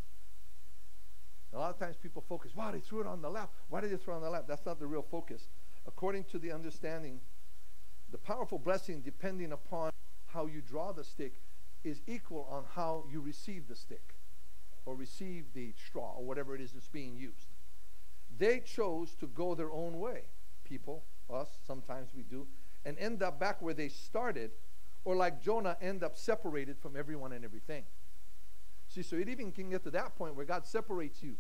A lot of times people focus, wow, they threw it on the lap. Why did they throw it on the lap? That's not the real focus. According to the understanding, the powerful blessing, depending upon how you draw the stick, is equal on how you receive the stick or receive the straw or whatever it is that's being used. They chose to go their own way. People, us, sometimes we do, and end up back where they started, or like Jonah, end up separated from everyone and everything. See, so it even can get to that point where God separates you.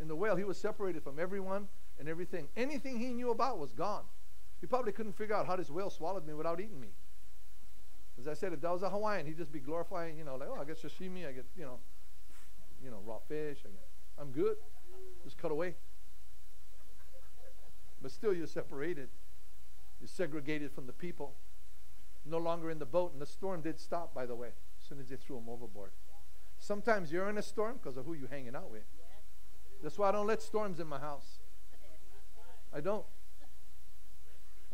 In the whale, he was separated from everyone and everything. Anything he knew about was gone. He probably couldn't figure out how this whale swallowed me without eating me. As I said, if that was a Hawaiian, he'd just be glorifying, you know, like, oh, I get sashimi, I get, you know, you know, raw fish. I get, I'm good. Just cut away. But still, you're separated. You're segregated from the people. No longer in the boat. And the storm did stop, by the way, as soon as they threw him overboard. Sometimes you're in a storm because of who you're hanging out with. That's why I don't let storms in my house. I don't.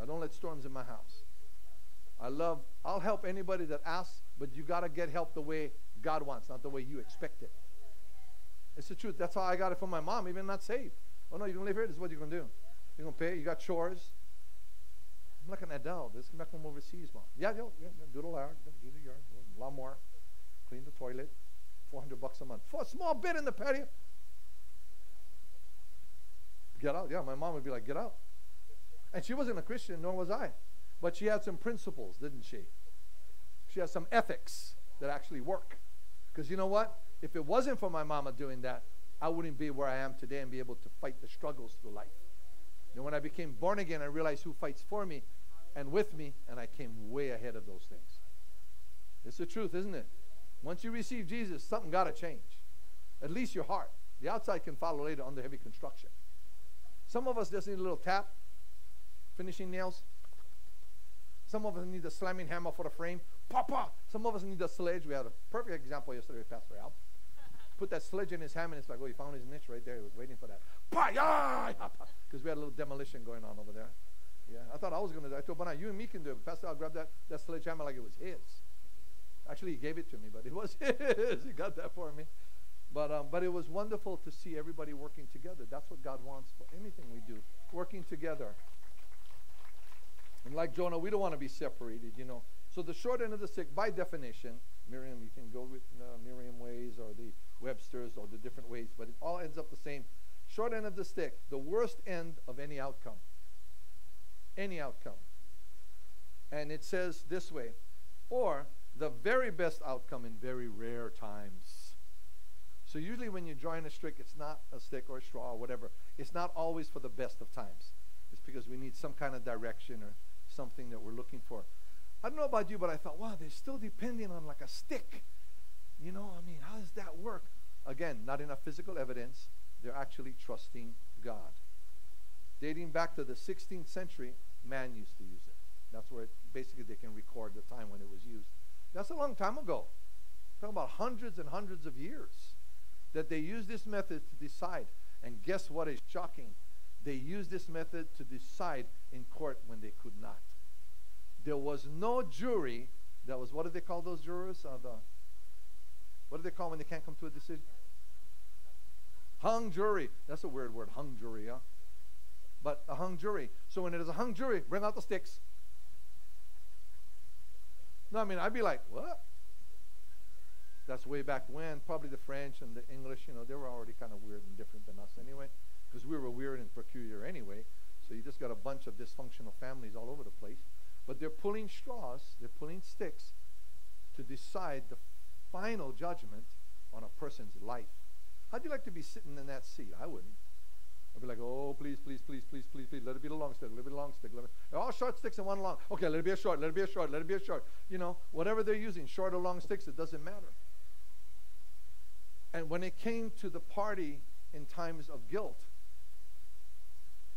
I don't let storms in my house. I love, I'll help anybody that asks, but you got to get help the way God wants, not the way you expect it. It's the truth. That's how I got it from my mom, even not saved. Oh, no, you're going to live here? This is what you're going to do. You're going to pay. You got chores. I'm like an adult. This come back from overseas, mom. Yeah, yeah, yeah, do the yard, do the yard, a lot more. Clean the toilet. 400 bucks a month. For a small bit in the patio. Get out. Yeah, my mom would be like, get out. And she wasn't a Christian, nor was I. But she had some principles, didn't she? She has some ethics that actually work. Because you know what? If it wasn't for my mama doing that, I wouldn't be where I am today and be able to fight the struggles through life. And when I became born again, I realized who fights for me and with me, and I came way ahead of those things. It's the truth, isn't it? Once you receive Jesus, something got to change. At least your heart. The outside can follow later under heavy construction. Some of us just need a little tap, finishing nails. Some of us need a slamming hammer for the frame. Papa! Some of us need a sledge. We had a perfect example yesterday with Pastor Al. Put that sledge in his hand, and it's like, oh, he found his niche right there. He was waiting for that. Because we had a little demolition going on over there. Yeah, I thought I was going to do it. I told Bana, you and me can do it. Pastor Al grabbed that, that sledgehammer like it was his. Actually, he gave it to me, but it was his. he got that for me. But, um, but it was wonderful to see everybody working together. That's what God wants for anything we do, working together. And like Jonah, we don't want to be separated, you know. So the short end of the stick, by definition, Merriam, you can go with uh, Merriam ways or the Webster's or the different ways, but it all ends up the same. Short end of the stick, the worst end of any outcome. Any outcome. And it says this way, or the very best outcome in very rare times. So usually when you're drawing a stick, it's not a stick or a straw or whatever. It's not always for the best of times. It's because we need some kind of direction or something that we're looking for. I don't know about you, but I thought, wow, they're still depending on like a stick. You know, I mean, how does that work? Again, not enough physical evidence. They're actually trusting God. Dating back to the 16th century, man used to use it. That's where it, basically they can record the time when it was used. That's a long time ago. Talking about hundreds and hundreds of years that they used this method to decide. And guess what is shocking? They used this method to decide in court when they could not. There was no jury that was, what do they call those jurors? Uh, the, what do they call when they can't come to a decision? Hung jury. That's a weird word, hung jury, huh? But a hung jury. So when it is a hung jury, bring out the sticks. No, I mean, I'd be like, what? That's way back when. Probably the French and the English, you know, they were already kind of weird and different than us anyway, because we were weird and peculiar anyway. So you just got a bunch of dysfunctional families all over the place. But they're pulling straws, they're pulling sticks to decide the final judgment on a person's life. How'd you like to be sitting in that seat? I wouldn't. I'd be like, oh, please, please, please, please, please, please, let it be the long stick, let it be the long stick. Let it, all short sticks and one long. Okay, let it be a short, let it be a short, let it be a short. You know, whatever they're using, short or long sticks, it doesn't matter. And when it came to the party in times of guilt,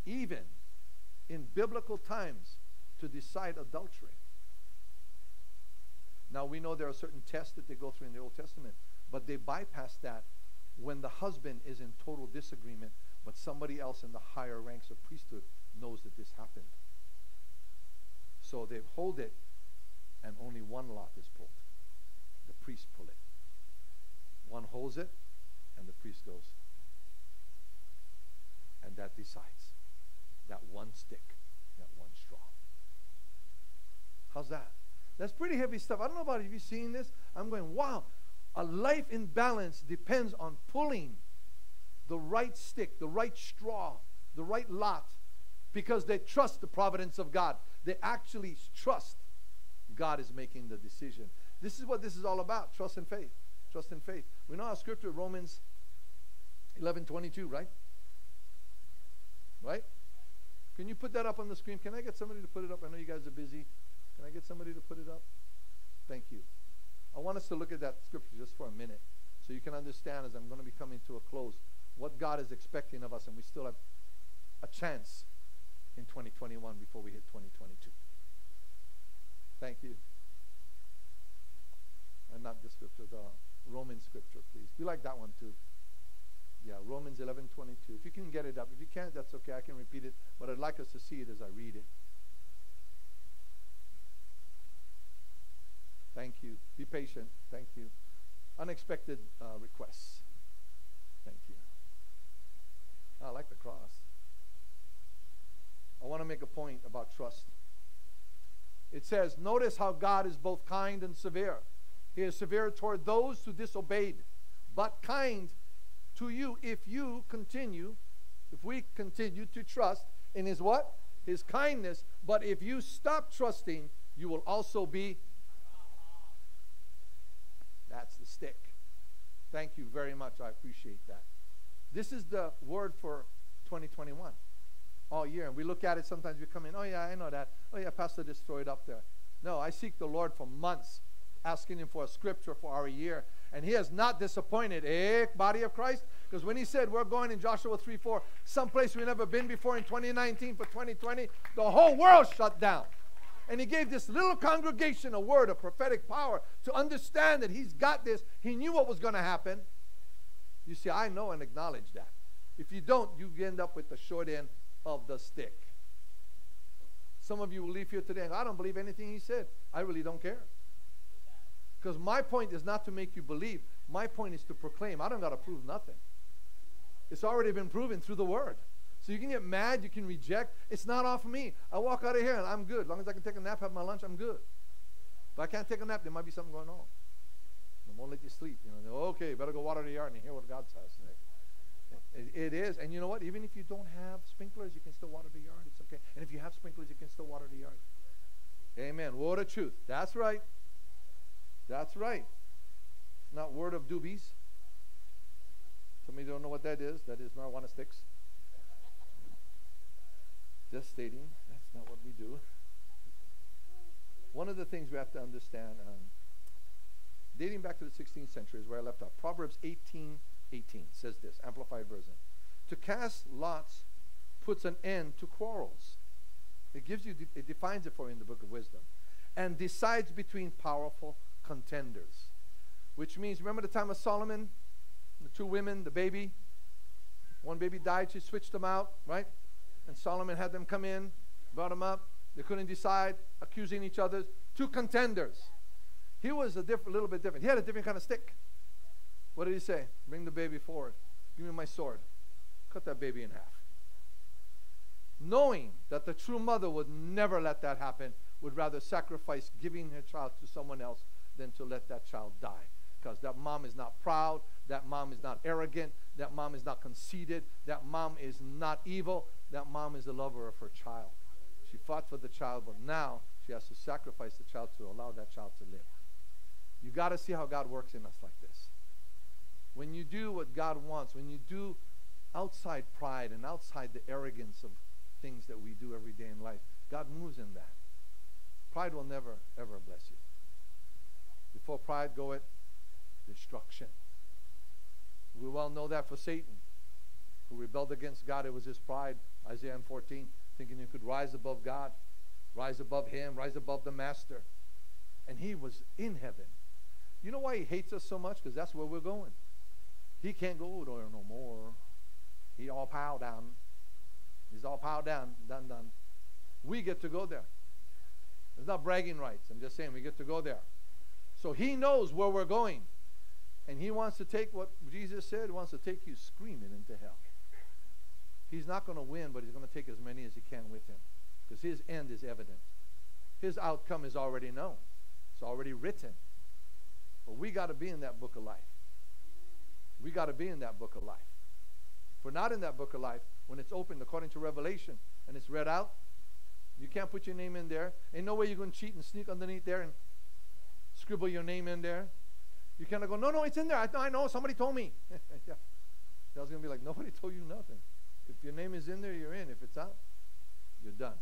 even in biblical times, to decide adultery. Now we know there are certain tests that they go through in the Old Testament, but they bypass that when the husband is in total disagreement but somebody else in the higher ranks of priesthood knows that this happened. So they hold it, and only one lot is pulled. The priest pull it. One holds it, and the priest goes. And that decides. That one stick, that one straw. How's that? That's pretty heavy stuff. I don't know about if you've seen this. I'm going, wow. A life in balance depends on pulling the right stick, the right straw, the right lot, because they trust the providence of God. They actually trust God is making the decision. This is what this is all about trust and faith. Trust and faith. We know our scripture, Romans 11 22, right? Right? Can you put that up on the screen? Can I get somebody to put it up? I know you guys are busy. Can I get somebody to put it up? Thank you. I want us to look at that scripture just for a minute so you can understand as I'm going to be coming to a close what God is expecting of us, and we still have a chance in 2021 before we hit 2022. Thank you. And not the scripture, the Roman scripture, please. We like that one too. Yeah, Romans 11 22. If you can get it up. If you can't, that's okay. I can repeat it. But I'd like us to see it as I read it. Thank you. Be patient. Thank you. Unexpected uh, requests. Thank you. I like the cross. I want to make a point about trust. It says, notice how God is both kind and severe. He is severe toward those who disobeyed, but kind to you if you continue, if we continue to trust in his what? His kindness. But if you stop trusting, you will also be. That's the stick. Thank you very much. I appreciate that. This is the word for 2021 all year. And we look at it sometimes, we come in, oh, yeah, I know that. Oh, yeah, Pastor just throw it up there. No, I seek the Lord for months, asking Him for a scripture for our year. And He has not disappointed, eh, body of Christ? Because when He said we're going in Joshua 3 4, someplace we've never been before in 2019 for 2020, the whole world shut down. And he gave this little congregation a word of prophetic power to understand that he's got this. He knew what was going to happen. You see, I know and acknowledge that. If you don't, you end up with the short end of the stick. Some of you will leave here today and I don't believe anything he said. I really don't care. Because my point is not to make you believe. My point is to proclaim. I don't got to prove nothing. It's already been proven through the word. So you can get mad, you can reject. It's not off of me. I walk out of here and I'm good. As long as I can take a nap, have my lunch, I'm good. If I can't take a nap, there might be something going on. I won't let you sleep. You know, okay, better go water the yard and hear what God says. It, it is. And you know what? Even if you don't have sprinklers, you can still water the yard. It's okay. And if you have sprinklers, you can still water the yard. Amen. Word of truth. That's right. That's right. Not word of doobies. Some of you don't know what that is. That is marijuana sticks. Just stating, that's not what we do. One of the things we have to understand, um, dating back to the 16th century, is where I left off. Proverbs 18 18 says this, Amplified Version. To cast lots puts an end to quarrels. It gives you, it defines it for you in the book of wisdom. And decides between powerful contenders. Which means, remember the time of Solomon? The two women, the baby? One baby died, she switched them out, right? And Solomon had them come in, brought them up. They couldn't decide, accusing each other. Two contenders. He was a diff- little bit different. He had a different kind of stick. What did he say? Bring the baby forward. Give me my sword. Cut that baby in half. Knowing that the true mother would never let that happen, would rather sacrifice giving her child to someone else than to let that child die. Because that mom is not proud, that mom is not arrogant, that mom is not conceited, that mom is not evil, that mom is a lover of her child. She fought for the child, but now she has to sacrifice the child to allow that child to live. You got to see how God works in us like this. When you do what God wants, when you do outside pride and outside the arrogance of things that we do every day in life, God moves in that. Pride will never, ever bless you. Before pride goeth destruction. We well know that for Satan, who rebelled against God, it was his pride. Isaiah 14, thinking he could rise above God, rise above him, rise above the master. And he was in heaven. You know why he hates us so much? Because that's where we're going. He can't go there no more. He all piled down. He's all piled down, done, done. We get to go there. It's not bragging rights. I'm just saying we get to go there. So he knows where we're going. And he wants to take what Jesus said, he wants to take you screaming into hell. He's not going to win, but he's going to take as many as he can with him because his end is evident. His outcome is already known, it's already written. But we got to be in that book of life. We got to be in that book of life. If we're not in that book of life, when it's opened according to Revelation and it's read out, you can't put your name in there. Ain't no way you're going to cheat and sneak underneath there and scribble your name in there. You can't go, no, no, it's in there. I, I know. Somebody told me. yeah. Was going to be like, nobody told you nothing. If your name is in there, you're in. If it's out, you're done.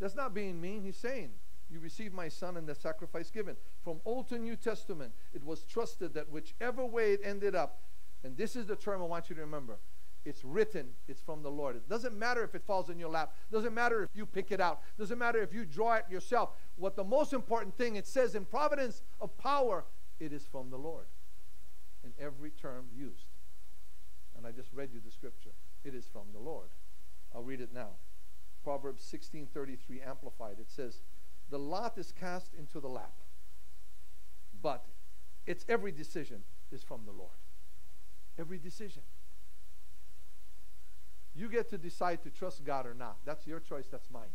That's not being mean. He's saying, You received my son and the sacrifice given. From Old to New Testament, it was trusted that whichever way it ended up, and this is the term I want you to remember. It's written, it's from the Lord. It doesn't matter if it falls in your lap. Doesn't matter if you pick it out. Doesn't matter if you draw it yourself. What the most important thing it says in providence of power, it is from the Lord. In every term used. And I just read you the scripture. It is from the Lord. I'll read it now. Proverbs 16:33 amplified. It says, "The lot is cast into the lap, but its every decision is from the Lord." Every decision. You get to decide to trust God or not. That's your choice, that's mine.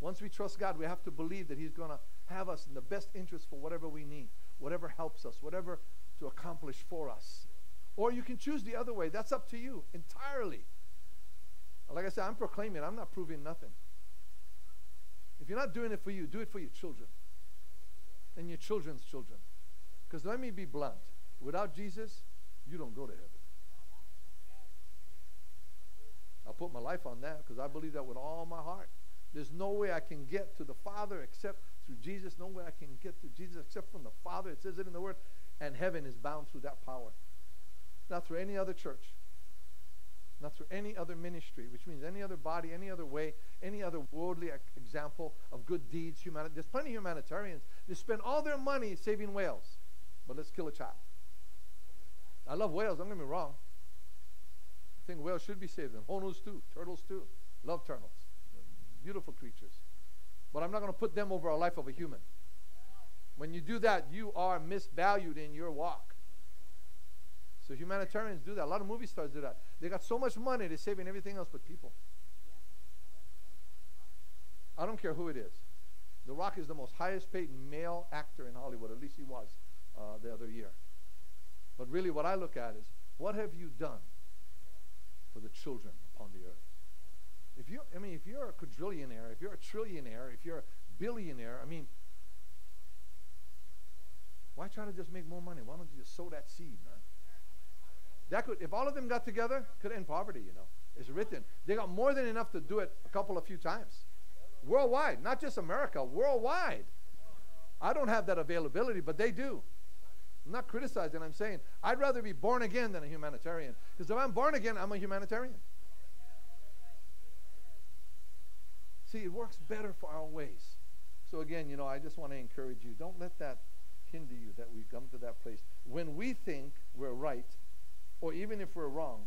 Once we trust God, we have to believe that He's going to have us in the best interest for whatever we need, whatever helps us, whatever to accomplish for us. Or you can choose the other way. That's up to you entirely. Like I said, I'm proclaiming, I'm not proving nothing. If you're not doing it for you, do it for your children and your children's children. Because let me be blunt without Jesus, you don't go to heaven. I'll put my life on that because I believe that with all my heart. There's no way I can get to the Father except through Jesus. No way I can get to Jesus except from the Father. It says it in the Word. And heaven is bound through that power. Not through any other church. Not through any other ministry, which means any other body, any other way, any other worldly example of good deeds. Humani- There's plenty of humanitarians. They spend all their money saving whales. But let's kill a child. I love whales, don't get me wrong. Think whales should be saved. And honus too, turtles too. Love turtles. Beautiful creatures. But I'm not going to put them over a life of a human. When you do that, you are misvalued in your walk. So humanitarians do that. A lot of movie stars do that. They got so much money, they're saving everything else but people. I don't care who it is. The Rock is the most highest paid male actor in Hollywood. At least he was uh, the other year. But really, what I look at is what have you done for the children upon the earth? If you, I mean, if you're a quadrillionaire, if you're a trillionaire, if you're a billionaire, I mean, why try to just make more money? Why don't you just sow that seed, man? That could, if all of them got together, could end poverty. You know, it's written. They got more than enough to do it a couple of few times, worldwide, not just America, worldwide. I don't have that availability, but they do. I'm not criticizing. I'm saying I'd rather be born again than a humanitarian. Because if I'm born again, I'm a humanitarian. See, it works better for our ways. So again, you know, I just want to encourage you. Don't let that hinder you that we've come to that place. When we think we're right, or even if we're wrong,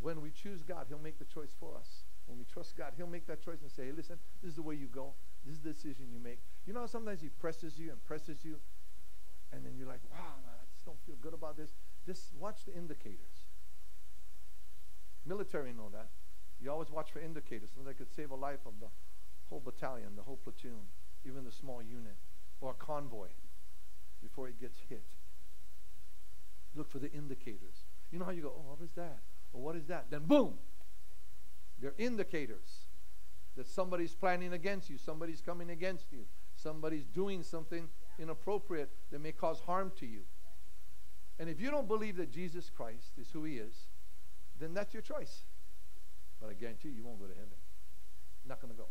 when we choose God, He'll make the choice for us. When we trust God, He'll make that choice and say, hey, listen, this is the way you go. This is the decision you make. You know sometimes He presses you and presses you, and then you're like, wow, man, I just don't feel good about this. Just watch the indicators. Military know that. You always watch for indicators, so they could save a life of the whole battalion, the whole platoon, even the small unit, or a convoy before it gets hit. Look for the indicators. You know how you go, oh, what is that? Or what is that? Then boom! They're indicators that somebody's planning against you, somebody's coming against you, somebody's doing something inappropriate that may cause harm to you. And if you don't believe that Jesus Christ is who he is, then that's your choice. But I guarantee you, you won't go to heaven. Not going to go.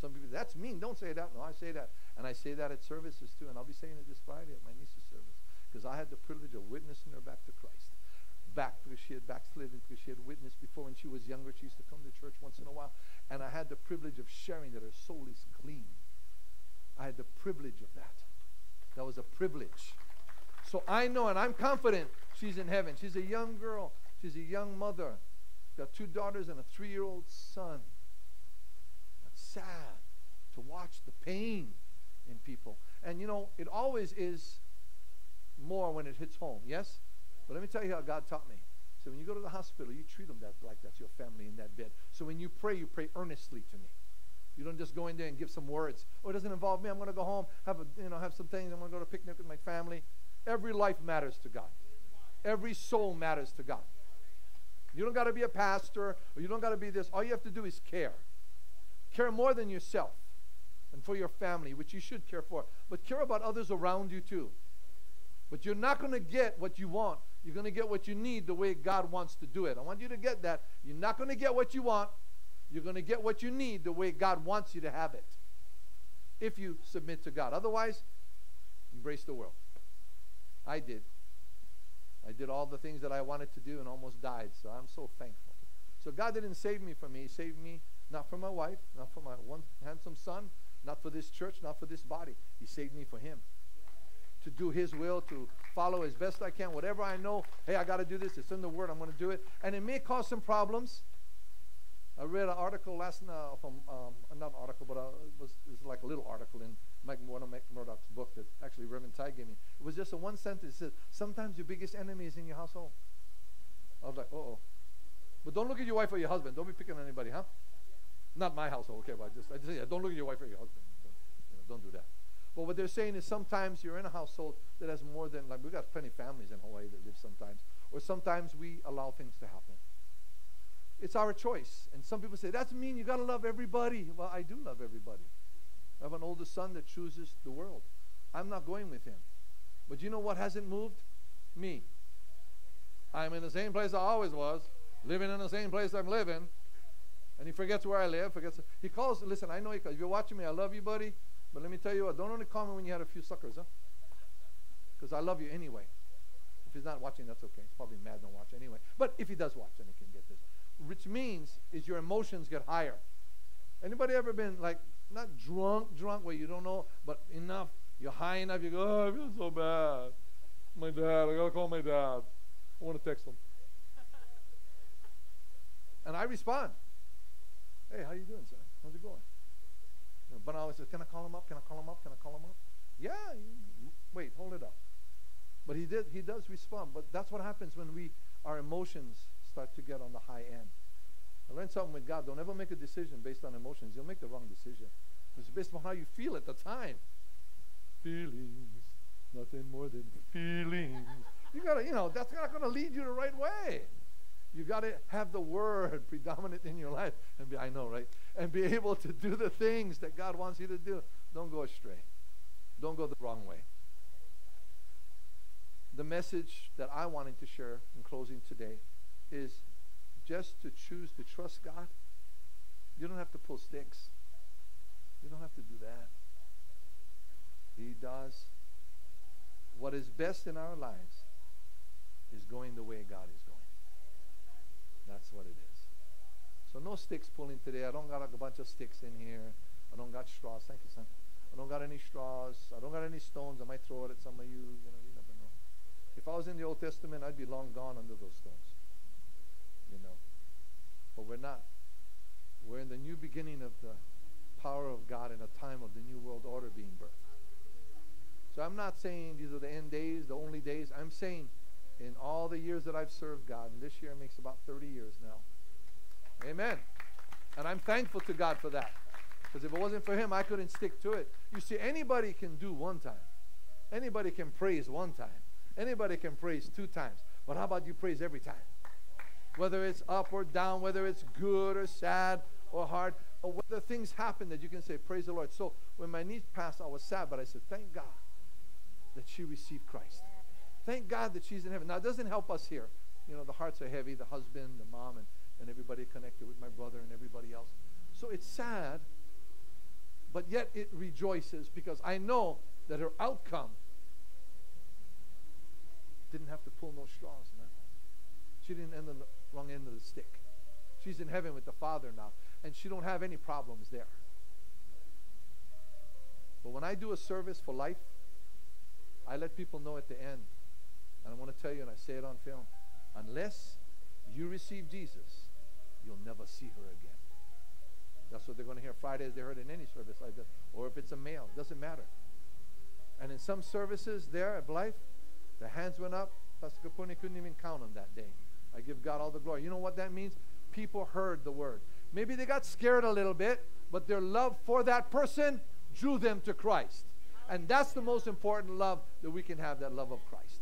Some people, that's mean. Don't say that. No, I say that. And I say that at services too. And I'll be saying it this Friday at my niece's service. Because I had the privilege of witnessing her back to Christ. Back because she had backslidden, because she had witnessed before when she was younger. She used to come to church once in a while. And I had the privilege of sharing that her soul is clean. I had the privilege of that. That was a privilege. So I know and I'm confident she's in heaven. She's a young girl. She's a young mother. Got two daughters and a three year old son. That's sad to watch the pain in people. And you know, it always is more when it hits home, yes? But let me tell you how God taught me. So when you go to the hospital, you treat them that, like that's your family in that bed. So when you pray, you pray earnestly to me. You don't just go in there and give some words. Oh, it doesn't involve me. I'm going to go home, have a, you know, have some things. I'm going to go to a picnic with my family. Every life matters to God. Every soul matters to God. You don't got to be a pastor or you don't got to be this. All you have to do is care. Care more than yourself and for your family, which you should care for. But care about others around you too. But you're not going to get what you want. You're going to get what you need the way God wants to do it. I want you to get that. You're not going to get what you want. You're going to get what you need the way God wants you to have it. If you submit to God. Otherwise, embrace the world. I did. I did all the things that I wanted to do and almost died. So I'm so thankful. So God didn't save me for me. He saved me not for my wife, not for my one handsome son, not for this church, not for this body. He saved me for him. To do his will, to follow as best I can. Whatever I know, hey, I got to do this. It's in the word. I'm going to do it. And it may cause some problems. I read an article last night from, um, not an article, but uh, it, was, like a little article in Mike, Murdock's book that actually Reverend Ty gave me. It was just a one sentence. It says, sometimes your biggest enemy is in your household. I was like, uh-oh. But don't look at your wife or your husband. Don't be picking on anybody, huh? Not my household, okay, but I just, I just yeah, don't look at your wife or your husband. Don't, you know, don't do that. But what they're saying is sometimes you're in a household that has more than, like, we've got plenty of families in Hawaii that live sometimes. Or sometimes we allow things to happen. It's our choice. And some people say, that's mean you got to love everybody. Well, I do love everybody. I have an older son that chooses the world. I'm not going with him. But you know what hasn't moved? Me. I'm in the same place I always was, living in the same place I'm living. And he forgets where I live. Forgets. He calls. Listen, I know he calls. If you're watching me, I love you, buddy. But let me tell you what. Don't only call me when you had a few suckers, huh? Because I love you anyway. If he's not watching, that's okay. He's probably mad don't watch anyway. But if he does watch, then he can. Which means is your emotions get higher. Anybody ever been like not drunk, drunk where you don't know, but enough, you're high enough, you go, oh, I feel so bad. My dad, I gotta call my dad. I want to text him. and I respond. Hey, how you doing, sir? How's it going? You know, but I always says, can I call him up? Can I call him up? Can I call him up? Yeah. Wait, hold it up. But he did. He does respond. But that's what happens when we our emotions start to get on the high end. I learned something with God. Don't ever make a decision based on emotions. You'll make the wrong decision. It's based on how you feel at the time. Feelings, nothing more than feelings. You gotta, you know, that's not gonna lead you the right way. You gotta have the word predominant in your life and be, I know, right? And be able to do the things that God wants you to do. Don't go astray. Don't go the wrong way. The message that I wanted to share in closing today is just to choose to trust God. You don't have to pull sticks. You don't have to do that. He does. What is best in our lives is going the way God is going. That's what it is. So no sticks pulling today. I don't got a bunch of sticks in here. I don't got straws. Thank you, son. I don't got any straws. I don't got any stones. I might throw it at some of you. You know, you never know. If I was in the Old Testament, I'd be long gone under those stones. But we're not. We're in the new beginning of the power of God in a time of the new world order being birthed. So I'm not saying these are the end days, the only days. I'm saying in all the years that I've served God, and this year makes about 30 years now. Amen. And I'm thankful to God for that. Because if it wasn't for Him, I couldn't stick to it. You see, anybody can do one time, anybody can praise one time, anybody can praise two times. But how about you praise every time? Whether it's up or down, whether it's good or sad or hard, or whether things happen that you can say, Praise the Lord. So when my niece passed, I was sad, but I said, Thank God that she received Christ. Thank God that she's in heaven. Now, it doesn't help us here. You know, the hearts are heavy, the husband, the mom, and, and everybody connected with my brother and everybody else. So it's sad, but yet it rejoices because I know that her outcome didn't have to pull no straws. She didn't end on the wrong end of the stick. She's in heaven with the Father now, and she don't have any problems there. But when I do a service for life, I let people know at the end, and I want to tell you, and I say it on film, unless you receive Jesus, you'll never see her again. That's what they're going to hear Friday as they heard in any service like this. Or if it's a male, doesn't matter. And in some services there at Blythe, the hands went up. Pastor Capone couldn't even count them that day. I give God all the glory. You know what that means? People heard the word. Maybe they got scared a little bit, but their love for that person drew them to Christ. And that's the most important love that we can have, that love of Christ.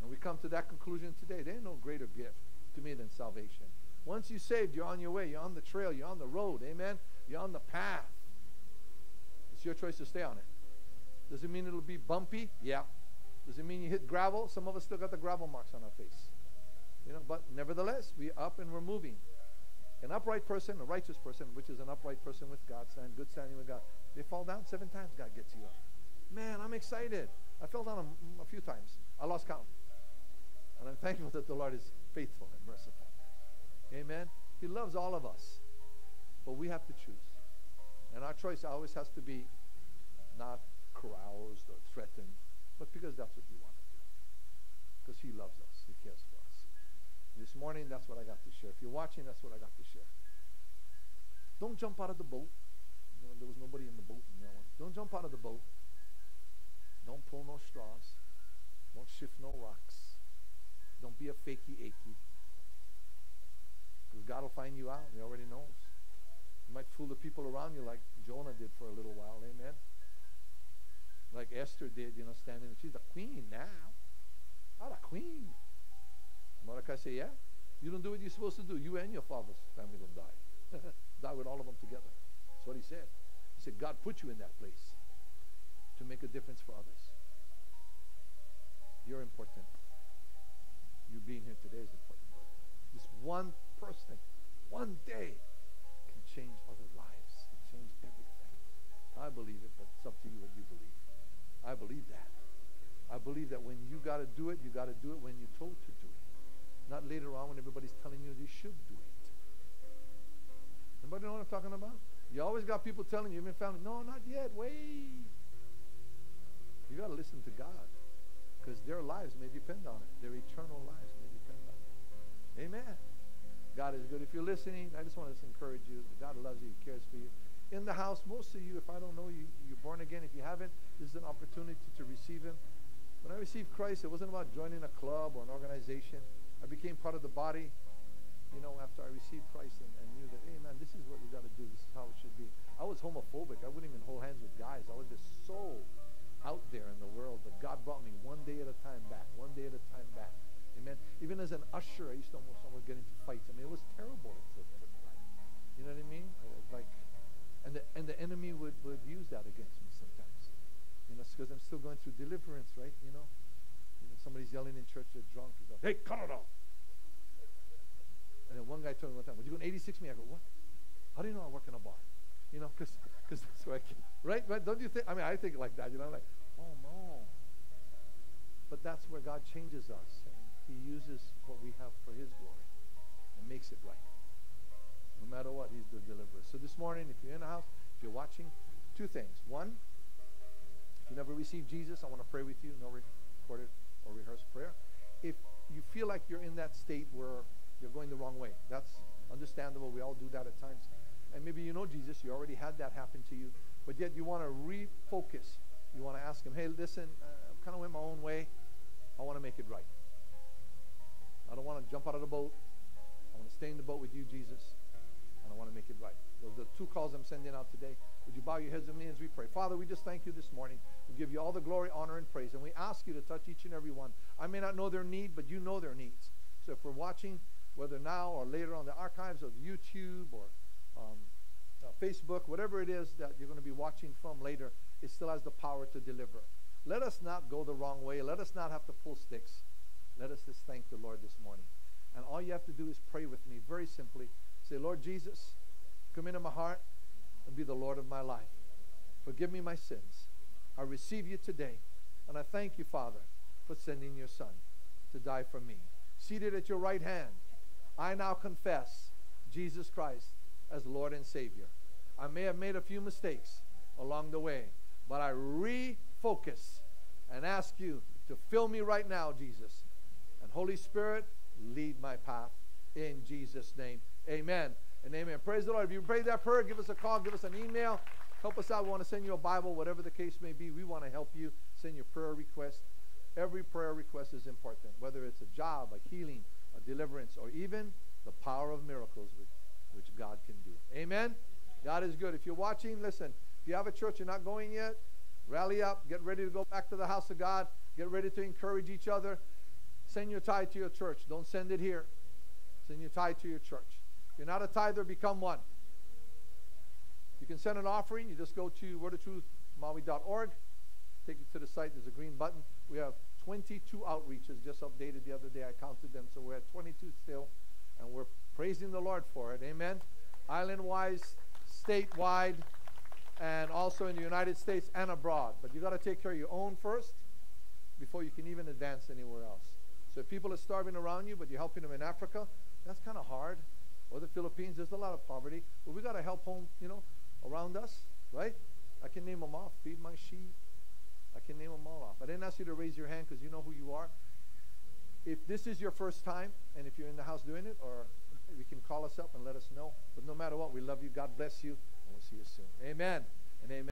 And we come to that conclusion today. There ain't no greater gift to me than salvation. Once you're saved, you're on your way. You're on the trail. You're on the road. Amen. You're on the path. It's your choice to stay on it. Does it mean it'll be bumpy? Yeah. Does it mean you hit gravel? Some of us still got the gravel marks on our face. You know, but nevertheless, we're up and we're moving. An upright person, a righteous person, which is an upright person with God, stand good standing with God. They fall down seven times, God gets you up. Man, I'm excited. I fell down a, a few times. I lost count. And I'm thankful that the Lord is faithful and merciful. Amen. He loves all of us. But we have to choose. And our choice always has to be not caroused or threatened, but because that's what we want to do. Because he loves us. He cares for us. This morning, that's what I got to share. If you're watching, that's what I got to share. Don't jump out of the boat. You know, there was nobody in the boat in that one. Don't jump out of the boat. Don't pull no straws. Don't shift no rocks. Don't be a fakey achy. Because God will find you out. He already knows. You might fool the people around you like Jonah did for a little while. Amen. Like Esther did, you know, standing. She's a queen now. Not a queen. Mordecai said, yeah, you don't do what you're supposed to do. You and your father's family will die. die with all of them together. That's what he said. He said, God put you in that place to make a difference for others. You're important. you being here today is important. This one person, one day, can change other lives, can change everything. I believe it, but it's up to you what you believe. I believe that. I believe that when you got to do it, you got to do it when you're told to do. Not later on when everybody's telling you you should do it. Anybody know what I'm talking about? You always got people telling you, even family, no, not yet, wait. You got to listen to God because their lives may depend on it. Their eternal lives may depend on it. Amen. God is good. If you're listening, I just want to encourage you. God loves you. He cares for you. In the house, most of you, if I don't know you, you're born again. If you haven't, this is an opportunity to receive Him. When I received Christ, it wasn't about joining a club or an organization. I became part of the body, you know, after I received Christ and, and knew that, hey, man, this is what we got to do. This is how it should be. I was homophobic. I wouldn't even hold hands with guys. I was just so out there in the world. But God brought me one day at a time back, one day at a time back. Amen. Even as an usher, I used to almost, almost get into fights. I mean, it was terrible. You know what I mean? Like, and the, and the enemy would, would use that against me sometimes. You know, because I'm still going through deliverance, right? You know, somebody's yelling in church, they're drunk. Hey, cut it off. And then one guy told me one time, would you go to 86 me? I go, what? How do you know I work in a bar? You know, because that's where I can, right? Right? Don't you think? I mean, I think like that. You know, I'm like, oh no. But that's where God changes us. He uses what we have for his glory and makes it right. No matter what, he's the deliverer. So this morning, if you're in the house, if you're watching, two things. One, if you never received Jesus, I want to pray with you. No recorded or rehearsed prayer. If you feel like you're in that state where you're going the wrong way, that's understandable. We all do that at times. And maybe you know Jesus, you already had that happen to you, but yet you want to refocus. You want to ask him, hey, listen, uh, I kind of went my own way. I want to make it right. I don't want to jump out of the boat. I want to stay in the boat with you, Jesus, I want to make it right. Those are the two calls I'm sending out today. Would you bow your heads with me as we pray? Father, we just thank you this morning. We give you all the glory, honor, and praise. And we ask you to touch each and every one. I may not know their need, but you know their needs. So if we're watching, whether now or later on the archives of YouTube or um, uh, Facebook, whatever it is that you're going to be watching from later, it still has the power to deliver. Let us not go the wrong way. Let us not have to pull sticks. Let us just thank the Lord this morning. And all you have to do is pray with me very simply. Say, Lord Jesus, come into my heart and be the Lord of my life. Forgive me my sins. I receive you today. And I thank you, Father, for sending your Son to die for me. Seated at your right hand, I now confess Jesus Christ as Lord and Savior. I may have made a few mistakes along the way, but I refocus and ask you to fill me right now, Jesus. And Holy Spirit, lead my path in Jesus' name. Amen and amen. Praise the Lord. If you prayed that prayer, give us a call, give us an email. Help us out. We want to send you a Bible, whatever the case may be. We want to help you. Send your prayer request. Every prayer request is important, whether it's a job, a healing, a deliverance, or even the power of miracles which, which God can do. Amen? God is good. If you're watching, listen. If you have a church you're not going yet, rally up. Get ready to go back to the house of God. Get ready to encourage each other. Send your tithe to your church. Don't send it here. Send your tithe to your church. You're not a tither, become one. You can send an offering. You just go to wordoftruthmaui.org. Take you to the site. There's a green button. We have 22 outreaches just updated the other day. I counted them. So we're at 22 still. And we're praising the Lord for it. Amen. Island wise, statewide, and also in the United States and abroad. But you got to take care of your own first before you can even advance anywhere else. So if people are starving around you, but you're helping them in Africa, that's kind of hard. Or the Philippines, there's a lot of poverty. But we got to help home, you know, around us, right? I can name them off. Feed my sheep. I can name them all off. I didn't ask you to raise your hand because you know who you are. If this is your first time, and if you're in the house doing it, or you can call us up and let us know. But no matter what, we love you. God bless you, and we'll see you soon. Amen and amen.